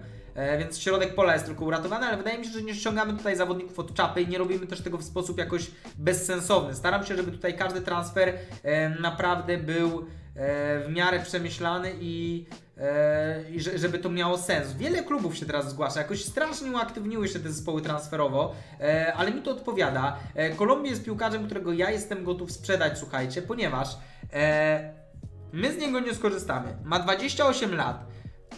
Więc środek pola jest tylko uratowany, ale wydaje mi się, że nie ściągamy tutaj zawodników od czapy i nie robimy też tego w sposób jakoś bezsensowny. Staram się, żeby tutaj każdy transfer naprawdę był w miarę przemyślany i, e, żeby to miało sens. Wiele klubów się teraz zgłasza, jakoś strasznie uaktywniły się te zespoły transferowo, e, ale mi to odpowiada. Kolumbia jest piłkarzem, którego ja jestem gotów sprzedać, słuchajcie, ponieważ my z niego nie skorzystamy. Ma 28 lat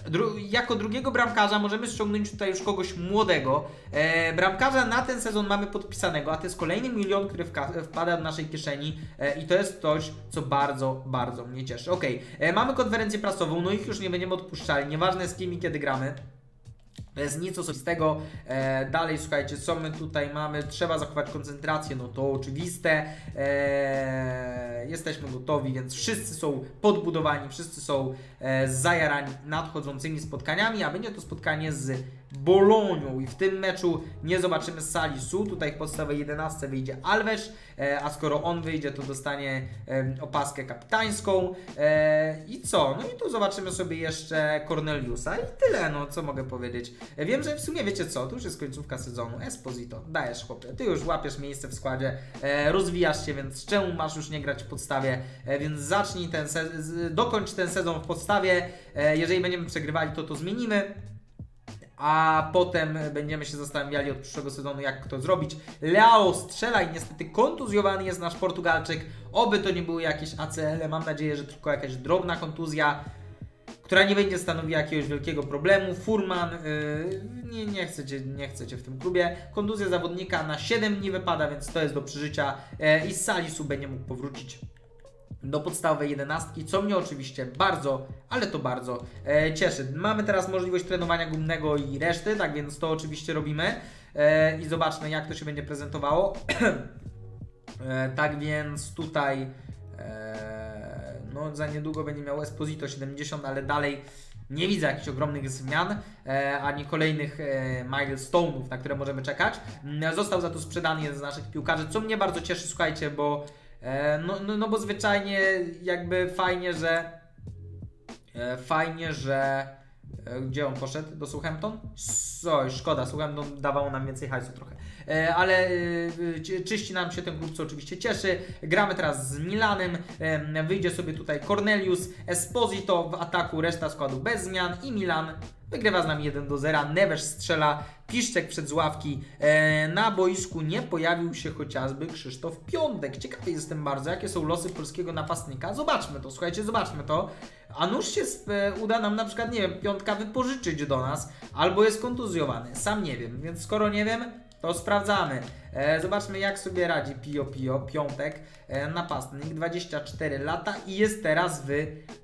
Dru jako drugiego bramkarza możemy ściągnąć tutaj już kogoś młodego. E, bramkarza na ten sezon mamy podpisanego, a to jest kolejny milion, który wpada do naszej kieszeni e, i to jest coś, co bardzo, bardzo mnie cieszy. Ok, e, mamy konferencję prasową, no ich już nie będziemy odpuszczali, nieważne z kim i kiedy gramy. To jest nic osobistego. E, dalej, słuchajcie, co my tutaj mamy? Trzeba zachować koncentrację, no to oczywiste. E, jesteśmy gotowi, więc wszyscy są podbudowani, wszyscy są e, zajarani nadchodzącymi spotkaniami, a będzie to spotkanie z Bolonią i w tym meczu nie zobaczymy Salisu. Tutaj w podstawowej 11 wyjdzie Alves, e, a skoro on wyjdzie, to dostanie opaskę kapitańską. E, I co? No i tu zobaczymy sobie jeszcze Corneliusa i tyle, no co mogę powiedzieć. E, wiem, że w sumie wiecie co, tu już jest końcówka sezonu. Esposito, dajesz chłopie, ty już łapiesz miejsce w składzie, rozwijasz się, więc czemu masz już nie grać w podstawie? Więc zacznij ten sezon, dokończ ten sezon w podstawie. Jeżeli będziemy przegrywali, to to zmienimy a potem będziemy się zastanawiali od przyszłego sezonu, jak to zrobić. Leao strzela i niestety kontuzjowany jest nasz Portugalczyk. Oby to nie były jakieś ACL, mam nadzieję, że tylko jakaś drobna kontuzja, która nie będzie stanowiła jakiegoś wielkiego problemu. Furman, yy, nie, nie, chcecie, nie chcecie w tym klubie. Kontuzja zawodnika na 7 dni wypada, więc to jest do przeżycia yy, i z Salisu będzie mógł powrócić do podstawowej jedenastki, co mnie oczywiście bardzo, ale to bardzo e, cieszy. Mamy teraz możliwość trenowania gumnego i reszty, tak więc to oczywiście robimy e, i zobaczmy jak to się będzie prezentowało. *clears throat* e, tak więc tutaj e, no za niedługo będzie miał Esposito 70, ale dalej nie widzę jakichś ogromnych zmian, e, ani kolejnych e, milestone'ów, na które możemy czekać. Został za to sprzedany jeden z naszych piłkarzy, co mnie bardzo cieszy, słuchajcie, bo no, no, no bo zwyczajnie jakby fajnie, że e, fajnie, że e, gdzie on poszedł? Do Southampton? Oj, szkoda, Southampton dawało nam więcej hajsu trochę. Ale czyści nam się ten klub, co oczywiście cieszy. Gramy teraz z Milanem. Wyjdzie sobie tutaj Cornelius, Esposito w ataku, reszta składu bez zmian i Milan Wygrywa z nami 1 do 0. Neves strzela, Piszczek przed z ławki. E, na boisku nie pojawił się chociażby Krzysztof Piątek. Ciekawy jestem bardzo, jakie są losy polskiego napastnika. Zobaczmy to, słuchajcie, zobaczmy to. A nuż się e, uda nam na przykład, nie wiem, Piątka wypożyczyć do nas, albo jest kontuzjowany. Sam nie wiem, więc skoro nie wiem, To sprawdzamy. E, zobaczmy jak sobie radzi Pio Pio, piątek, e, napastnik, 24 lata i jest teraz w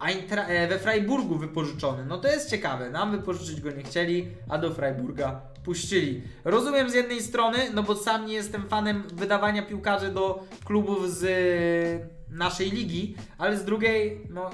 Eintra e, we Freiburgu wypożyczony. No to jest ciekawe, nam wypożyczyć go nie chcieli, a do Freiburga puścili. Rozumiem z jednej strony, no bo sam nie jestem fanem wydawania piłkarzy do klubów z e, naszej ligi, ale z drugiej, no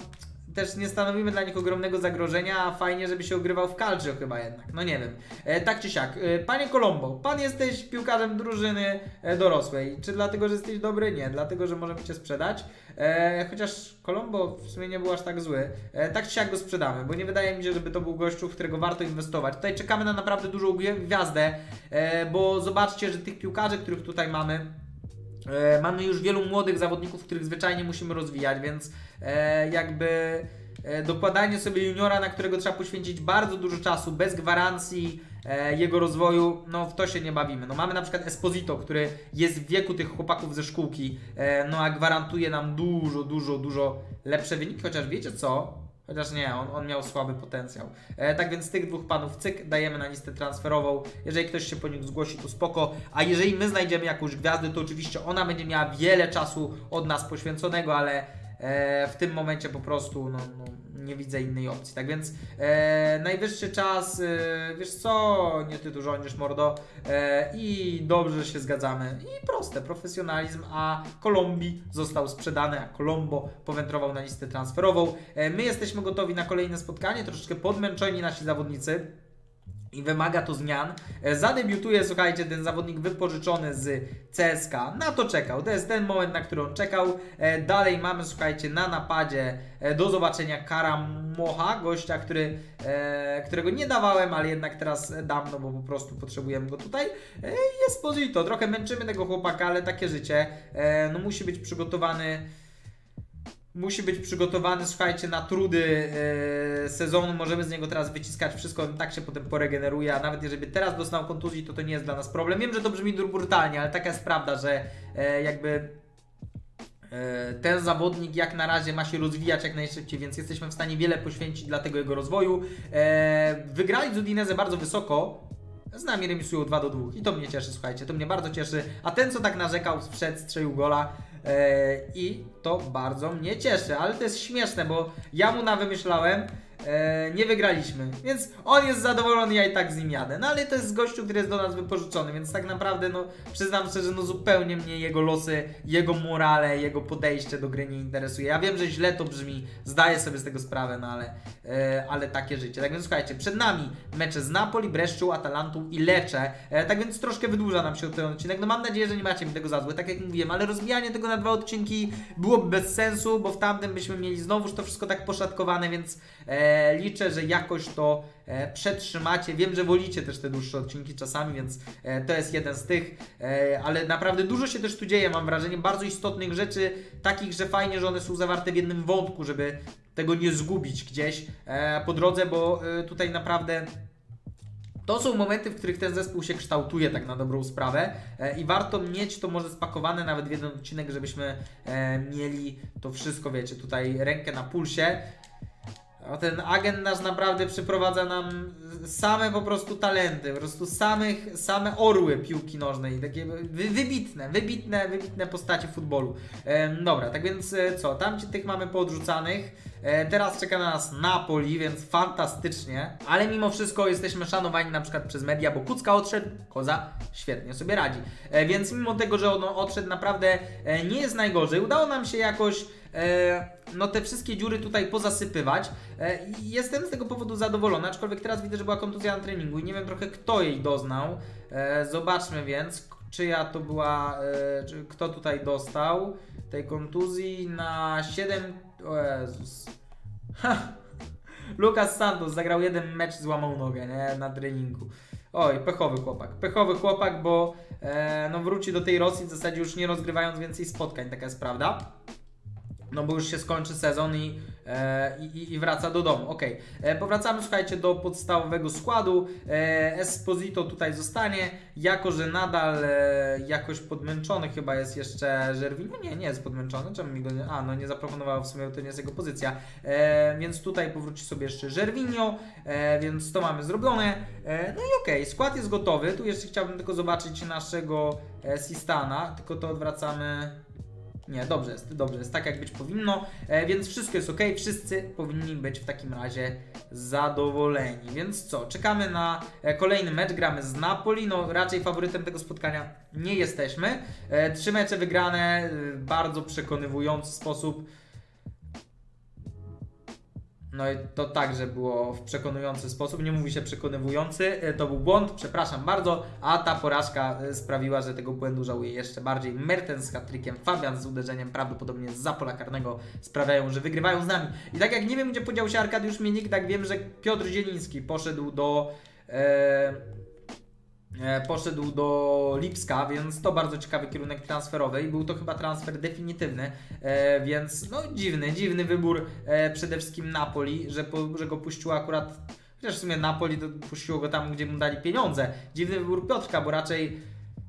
też nie stanowimy dla nich ogromnego zagrożenia, a fajnie, żeby się ogrywał w Calcio chyba jednak, no nie wiem. E, tak czy siak, e, panie Colombo, pan jesteś piłkarzem drużyny e, dorosłej. Czy dlatego, że jesteś dobry? Nie, dlatego, że możemy cię sprzedać. E, chociaż Colombo w sumie nie był aż tak zły. E, tak czy siak go sprzedamy, bo nie wydaje mi się, żeby to był gościu, w którego warto inwestować. Tutaj czekamy na naprawdę dużą gwiazdę, e, bo zobaczcie, że tych piłkarzy, których tutaj mamy, mamy już wielu młodych zawodników, których zwyczajnie musimy rozwijać, więc e, jakby e, dokładanie sobie juniora, na którego trzeba poświęcić bardzo dużo czasu, bez gwarancji e, jego rozwoju, no w to się nie bawimy. No mamy na przykład Esposito, który jest w wieku tych chłopaków ze szkółki, e, no a gwarantuje nam dużo, dużo, dużo lepsze wyniki, chociaż wiecie co? Chociaż nie, on, on miał słaby potencjał. E, tak więc tych dwóch panów cyk dajemy na listę transferową. Jeżeli ktoś się po nich zgłosi, to spoko. A jeżeli my znajdziemy jakąś gwiazdę, to oczywiście ona będzie miała wiele czasu od nas poświęconego, ale e, w tym momencie po prostu no, no, nie widzę innej opcji. Tak więc e, najwyższy czas, e, wiesz co, nie ty tu rządzisz mordo e, i dobrze się zgadzamy. I proste, profesjonalizm, a Kolumbii został sprzedany, a Colombo powędrował na listę transferową. E, my jesteśmy gotowi na kolejne spotkanie, troszeczkę podmęczeni nasi zawodnicy i wymaga to zmian. E, Zadebiutuje, słuchajcie, ten zawodnik wypożyczony z CSK. Na to czekał. To jest ten moment, na który on czekał. E, Dalej mamy, słuchajcie, na napadzie e, do zobaczenia Karamocha, gościa, który, którego nie dawałem, ale jednak teraz dam, no bo po prostu potrzebujemy go tutaj. Jest Pozito. Trochę męczymy tego chłopaka, ale takie życie. No musi być przygotowany musi być przygotowany, słuchajcie, na trudy e, sezonu. Możemy z niego teraz wyciskać wszystko, on tak się potem poregeneruje, a nawet jeżeli teraz dostał kontuzji, to to nie jest dla nas problem. Wiem, że to brzmi brutalnie, ale taka jest prawda, że e, jakby e, ten zawodnik jak na razie ma się rozwijać jak najszybciej, więc jesteśmy w stanie wiele poświęcić dla tego jego rozwoju. E, wygrali z Udinese bardzo wysoko, z nami remisują 2 do 2 i to mnie cieszy, słuchajcie, to mnie bardzo cieszy. A ten, co tak narzekał, wszedł, strzelił gola i to bardzo mnie cieszy, ale to jest śmieszne, bo ja mu na e, nie wygraliśmy, więc on jest zadowolony, ja i tak z nim jadę. No ale to jest gościu, który jest do nas wypożyczony, więc tak naprawdę, no przyznam szczerze, no zupełnie mnie jego losy, jego morale, jego podejście do gry nie interesuje. Ja wiem, że źle to brzmi, zdaję sobie z tego sprawę, no ale, e, ale takie życie. Tak więc słuchajcie, przed nami mecze z Napoli, Breszczą, Atalantą i Lecce, e, tak więc troszkę wydłuża nam się ten odcinek. No mam nadzieję, że nie macie mi tego za złe, tak jak mówiłem, ale rozbijanie tego na dwa odcinki byłoby bez sensu, bo w tamtym byśmy mieli znowuż to wszystko tak poszatkowane, więc e, liczę, że jakoś to e, przetrzymacie. Wiem, że wolicie też te dłuższe odcinki czasami, więc e, to jest jeden z tych, ale naprawdę dużo się też tu dzieje, mam wrażenie, bardzo istotnych rzeczy, takich, że fajnie, że one są zawarte w jednym wątku, żeby tego nie zgubić gdzieś po drodze, bo tutaj naprawdę to są momenty, w których ten zespół się kształtuje tak na dobrą sprawę i warto mieć to może spakowane nawet w jeden odcinek, żebyśmy mieli to wszystko, wiecie, tutaj rękę na pulsie. A ten agent nasz naprawdę przyprowadza nam same po prostu talenty, po prostu samych, same orły piłki nożnej, takie wy, wybitne, wybitne, wybitne postacie futbolu. E, dobra, tak więc e, co, tam tych mamy poodrzucanych. E, teraz czeka na nas Napoli, więc fantastycznie, ale mimo wszystko jesteśmy szanowani na przykład przez media, bo Kucka odszedł, Koza świetnie sobie radzi. E, więc mimo tego, że on odszedł naprawdę e, nie jest najgorzej, udało nam się jakoś no te wszystkie dziury tutaj pozasypywać e, jestem z tego powodu zadowolony, aczkolwiek teraz widzę, że była kontuzja na treningu i nie wiem trochę kto jej doznał. E, zobaczmy więc, czyja to była, e, czy, kto tutaj dostał tej kontuzji na 7, o Jezus. Ha. Lucas Santos zagrał jeden mecz, złamał nogę, nie, na treningu. Oj, pechowy chłopak. Pechowy chłopak, bo e, no wróci do tej Rosji w zasadzie już nie rozgrywając więcej spotkań, taka jest prawda. No bo już się skończy sezon i e, i, i wraca do domu. Ok, e, powracamy, słuchajcie, do podstawowego składu. E, Esposito tutaj zostanie, jako że nadal e, jakoś podmęczony chyba jest jeszcze Żerwin. No nie, nie jest podmęczony, czemu mi go nie... A, no nie zaproponował w sumie, to nie jest jego pozycja. E, więc tutaj powróci sobie jeszcze Żerwinio, e, więc to mamy zrobione. E, no i okej, skład jest gotowy. Tu jeszcze chciałbym tylko zobaczyć naszego e, Sistana, tylko to odwracamy... Nie, dobrze jest, dobrze jest, tak jak być powinno, e, więc wszystko jest ok, wszyscy powinni być w takim razie zadowoleni. Więc co, czekamy na e, kolejny mecz, gramy z Napoli, no raczej faworytem tego spotkania nie jesteśmy. E, trzy mecze wygrane, w bardzo przekonywujący sposób. No i to także było w przekonujący sposób, nie mówi się przekonywujący, e, to był błąd, przepraszam bardzo, a ta porażka e, sprawiła, że tego błędu żałuję jeszcze bardziej. Mertens z hat-trickiem, Fabian z uderzeniem prawdopodobnie z pola karnego sprawiają, że wygrywają z nami. I tak jak nie wiem, gdzie podział się Arkadiusz Minik, tak wiem, że Piotr Zieliński poszedł do... E, poszedł do Lipska, więc to bardzo ciekawy kierunek transferowy i był to chyba transfer definitywny, e, więc no dziwny, dziwny wybór e, przede wszystkim Napoli, że, po, że go puściło akurat, chociaż w sumie Napoli to puściło go tam, gdzie mu dali pieniądze. Dziwny wybór Piotrka, bo raczej,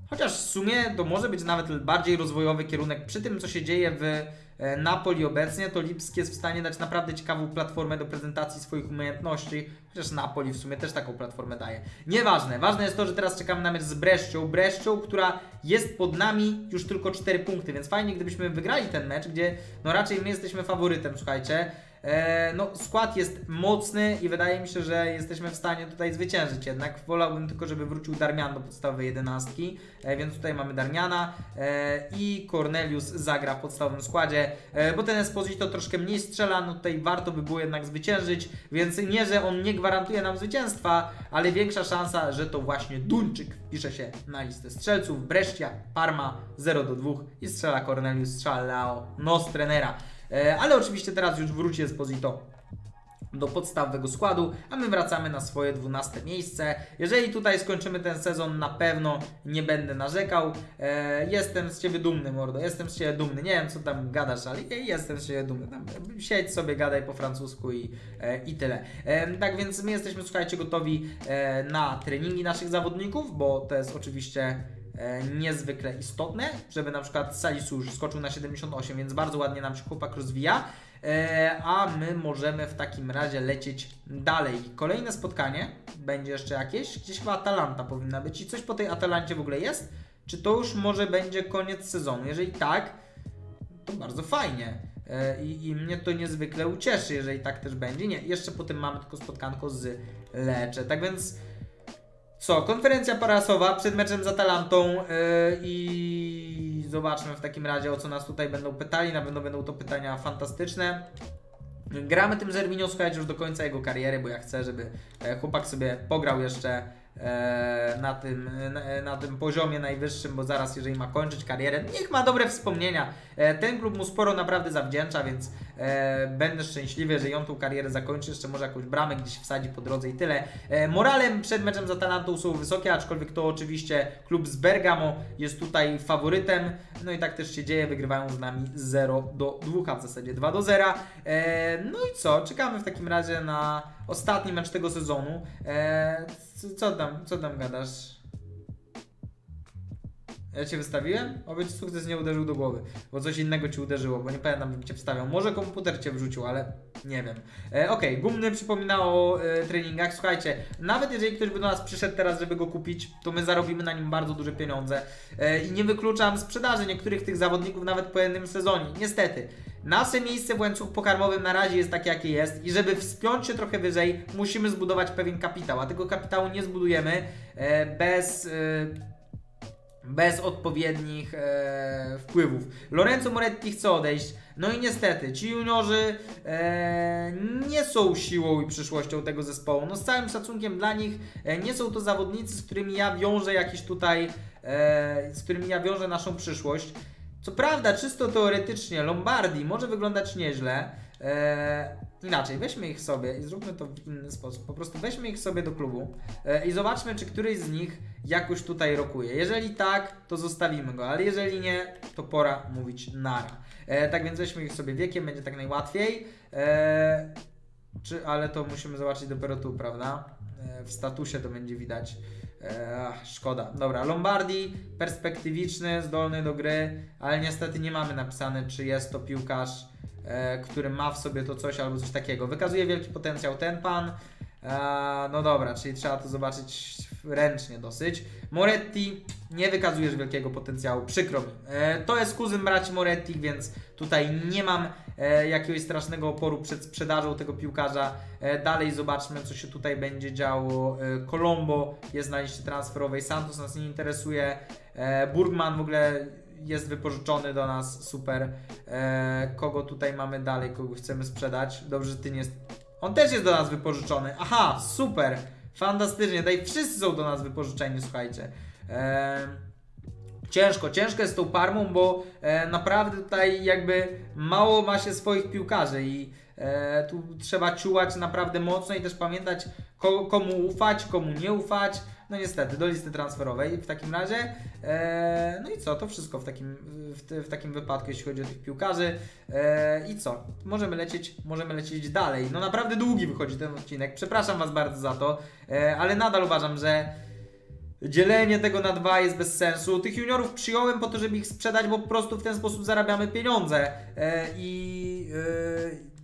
chociaż w sumie to może być nawet bardziej rozwojowy kierunek przy tym, co się dzieje w e, Napoli obecnie, to Lipsk jest w stanie dać naprawdę ciekawą platformę do prezentacji swoich umiejętności, chociaż Napoli w sumie też taką platformę daje. Nieważne, ważne jest to, że teraz czekamy na mecz z Breszcią, Breszcią, która jest pod nami już tylko 4 punkty, więc fajnie gdybyśmy wygrali ten mecz, gdzie no raczej my jesteśmy faworytem, słuchajcie. E, no, skład jest mocny i wydaje mi się, że jesteśmy w stanie tutaj zwyciężyć. Jednak wolałbym tylko, żeby wrócił Darmian do podstawowej jedenastki, e, więc tutaj mamy Darmiana e, i Cornelius zagra w podstawowym składzie, bo ten Esposito troszkę mniej strzela, no tutaj warto by było jednak zwyciężyć, więc nie, że on nie gwarantuje nam zwycięstwa, ale większa szansa, że to właśnie Duńczyk wpisze się na listę strzelców. Brescia, Parma 0 do 2 i strzela Cornelius, strzela Leo, nos trenera. E, ale oczywiście teraz już wróci Esposito do podstawowego składu, a my wracamy na swoje 12 miejsce. Jeżeli tutaj skończymy ten sezon, na pewno nie będę narzekał. E, jestem z Ciebie dumny, mordo, jestem z Ciebie dumny. Nie wiem, co tam gadasz, ale jestem z Ciebie dumny. Tam, siedź sobie, gadaj po francusku i, e, i tyle. E, tak więc my jesteśmy, słuchajcie, gotowi e, na treningi naszych zawodników, bo to jest oczywiście e, niezwykle istotne, żeby na przykład Salisu już skoczył na 78, więc bardzo ładnie nam się chłopak rozwija. E, a my możemy w takim razie lecieć dalej. Kolejne spotkanie będzie jeszcze jakieś, gdzieś chyba Atalanta powinna być i coś po tej Atalancie w ogóle jest? Czy to już może będzie koniec sezonu? Jeżeli tak, to bardzo fajnie. E, I, I mnie to niezwykle ucieszy, jeżeli tak też będzie. Nie, jeszcze potem mamy tylko spotkanko z Lecze. Tak więc co, konferencja parasowa przed meczem z Atalantą yy, i zobaczmy w takim razie o co nas tutaj będą pytali. Na pewno będą to pytania fantastyczne. Gramy tym Zerwinią, słuchajcie, już do końca jego kariery, bo ja chcę, żeby e, chłopak sobie pograł jeszcze na tym, na, na tym poziomie najwyższym, bo zaraz, jeżeli ma kończyć karierę, niech ma dobre wspomnienia. E, ten klub mu sporo naprawdę zawdzięcza, więc e, będę szczęśliwy, że ją tą karierę zakończy. Jeszcze może jakąś bramę gdzieś wsadzi po drodze i tyle. E, moralem przed meczem z Atalantą są wysokie, aczkolwiek to oczywiście klub z Bergamo jest tutaj faworytem. No i tak też się dzieje, wygrywają z nami 0 do 2, a w zasadzie 2 do 0. E, no i co? Czekamy w takim razie na ostatni mecz tego sezonu. Co tam, co tam gadasz? Ja cię wystawiłem? Oby ci sukces nie uderzył do głowy, bo coś innego ci uderzyło, bo nie pamiętam, bym cię wstawiał. Może komputer cię wrzucił, ale nie wiem. E, Okej, Gumny przypomina o e, treningach. Słuchajcie, nawet jeżeli ktoś by do nas przyszedł teraz, żeby go kupić, to my zarobimy na nim bardzo duże pieniądze. E, I nie wykluczam sprzedaży niektórych tych zawodników nawet po jednym sezonie. Niestety. Nasze miejsce w łańcuchu pokarmowym na razie jest takie, jakie jest i żeby wspiąć się trochę wyżej, musimy zbudować pewien kapitał, a tego kapitału nie zbudujemy e, bez... E, bez odpowiednich e, wpływów. Lorenzo Moretti chce odejść. No i niestety, ci juniorzy e, nie są siłą i przyszłością tego zespołu. No z całym szacunkiem dla nich, e, nie są to zawodnicy, z którymi ja wiążę jakiś tutaj, e, z którymi ja wiążę naszą przyszłość. Co prawda, czysto teoretycznie, Lombardi może wyglądać nieźle. Inaczej, weźmy ich sobie i zróbmy to w inny sposób. Po prostu weźmy ich sobie do klubu e, i zobaczmy, czy któryś z nich jakoś tutaj rokuje. Jeżeli tak, to zostawimy go, ale jeżeli nie, to pora mówić nara. E, tak więc weźmy ich sobie wiekiem, będzie tak najłatwiej. E, czy, ale to musimy zobaczyć dopiero tu, prawda? W statusie to będzie widać. Szkoda. Dobra, Lombardi, perspektywiczny, zdolny do gry, ale niestety nie mamy napisane, czy jest to piłkarz, który ma w sobie to coś albo coś takiego. Wykazuje wielki potencjał ten pan. E, no dobra, czyli trzeba to zobaczyć ręcznie dosyć. Moretti, nie wykazujesz wielkiego potencjału, przykro mi. E, to jest kuzyn braci Moretti, więc tutaj nie mam e, jakiegoś strasznego oporu przed sprzedażą tego piłkarza. E, dalej zobaczmy, co się tutaj będzie działo. E, Colombo jest na liście transferowej, Santos nas nie interesuje. E, Burgman w ogóle jest wypożyczony do nas, super. E, kogo tutaj mamy dalej, kogo chcemy sprzedać? Dobrze, że ty nie. On też jest do nas wypożyczony. Aha, super. Fantastycznie. Tutaj wszyscy są do nas wypożyczeni, słuchajcie. E, ciężko, ciężko jest z tą Parmą, bo e, naprawdę tutaj jakby mało ma się swoich piłkarzy i e, tu trzeba ciułać naprawdę mocno i też pamiętać ko, komu ufać, komu nie ufać. No niestety, do listy transferowej w takim razie. E, i co, to wszystko w takim, w, w takim wypadku, jeśli chodzi o tych piłkarzy. E, I co, możemy lecieć, możemy lecieć dalej. No naprawdę długi wychodzi ten odcinek, przepraszam Was bardzo za to, e, ale nadal uważam, że Dzielenie tego na dwa jest bez sensu. Tych juniorów przyjąłem po to, żeby ich sprzedać, bo po prostu w ten sposób zarabiamy pieniądze. E, I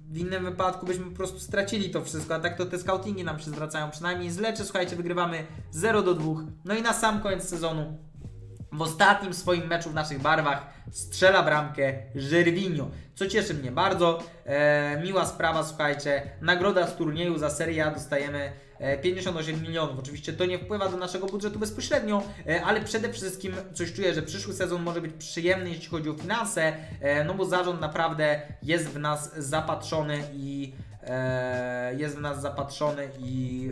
w innym wypadku byśmy po prostu stracili to wszystko, a tak to te scoutingi nam się przynajmniej z leczy. Słuchajcie, wygrywamy 0 do 2. No i na sam koniec sezonu w ostatnim swoim meczu w naszych barwach strzela bramkę Żerwinio, co cieszy mnie bardzo. E, miła sprawa, słuchajcie. Nagroda z turnieju za Serie A dostajemy e, 58 milionów. Oczywiście to nie wpływa do naszego budżetu bezpośrednio, e, ale przede wszystkim coś czuję, że przyszły sezon może być przyjemny, jeśli chodzi o finanse, e, no bo zarząd naprawdę jest w nas zapatrzony i e, jest w nas zapatrzony i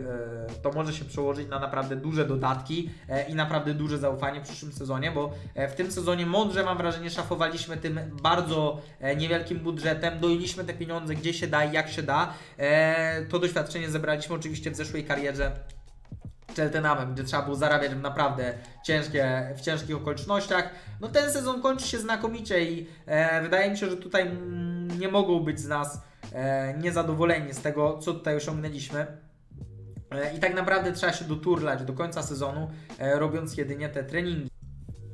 e, to może się przełożyć na naprawdę duże dodatki e, i naprawdę duże zaufanie w przyszłym sezonie, bo e, w tym sezonie mądrze mam wrażenie szafowaliśmy tym bardzo e, niewielkim budżetem, doiliśmy te pieniądze gdzie się da i jak się da. E, to doświadczenie zebraliśmy oczywiście w zeszłej karierze Cheltenhamem, gdzie trzeba było zarabiać naprawdę ciężkie, w ciężkich okolicznościach. No ten sezon kończy się znakomicie i e, wydaje mi się, że tutaj mm, nie mogą być z nas e, niezadowoleni z tego, co tutaj osiągnęliśmy. E, I tak naprawdę trzeba się doturlać do końca sezonu, e, robiąc jedynie te treningi.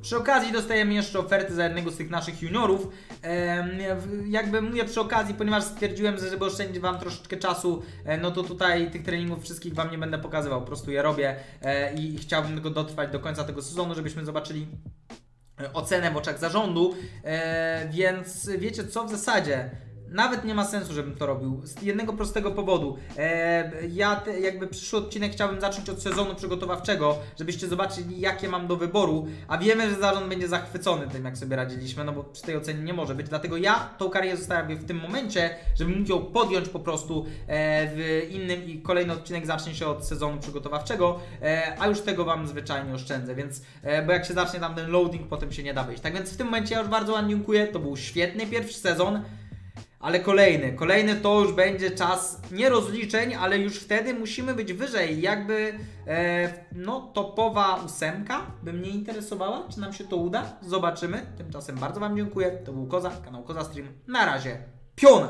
Przy okazji dostajemy jeszcze oferty za jednego z tych naszych juniorów. Jakby mówię przy okazji, ponieważ stwierdziłem, że żeby oszczędzić Wam troszeczkę czasu, e, no to tutaj tych treningów wszystkich Wam nie będę pokazywał, po prostu je robię e, i chciałbym tylko dotrwać do końca tego sezonu, żebyśmy zobaczyli e, ocenę w oczach zarządu, e, więc wiecie co, w zasadzie nawet nie ma sensu, żebym to robił. Z jednego prostego powodu. E, ja te, jakby przyszły odcinek chciałbym zacząć od sezonu przygotowawczego, żebyście zobaczyli, jakie mam do wyboru, a wiemy, że zarząd będzie zachwycony tym, jak sobie radziliśmy, no bo przy tej ocenie nie może być. Dlatego ja tą karierę zostawię w tym momencie, żebym mógł ją podjąć po prostu e, w innym i kolejny odcinek zacznie się od sezonu przygotowawczego, e, a już tego Wam zwyczajnie oszczędzę, więc, e, bo jak się zacznie tam ten loading, potem się nie da wyjść. Tak więc w tym momencie ja już bardzo Wam dziękuję, to był świetny pierwszy sezon. Ale kolejny, kolejny to już będzie czas nie rozliczeń, ale już wtedy musimy być wyżej. Jakby e, no topowa ósemka by mnie interesowała. Czy nam się to uda? Zobaczymy. Tymczasem bardzo Wam dziękuję. To był Koza, kanał Koza Stream. Na razie. Piona!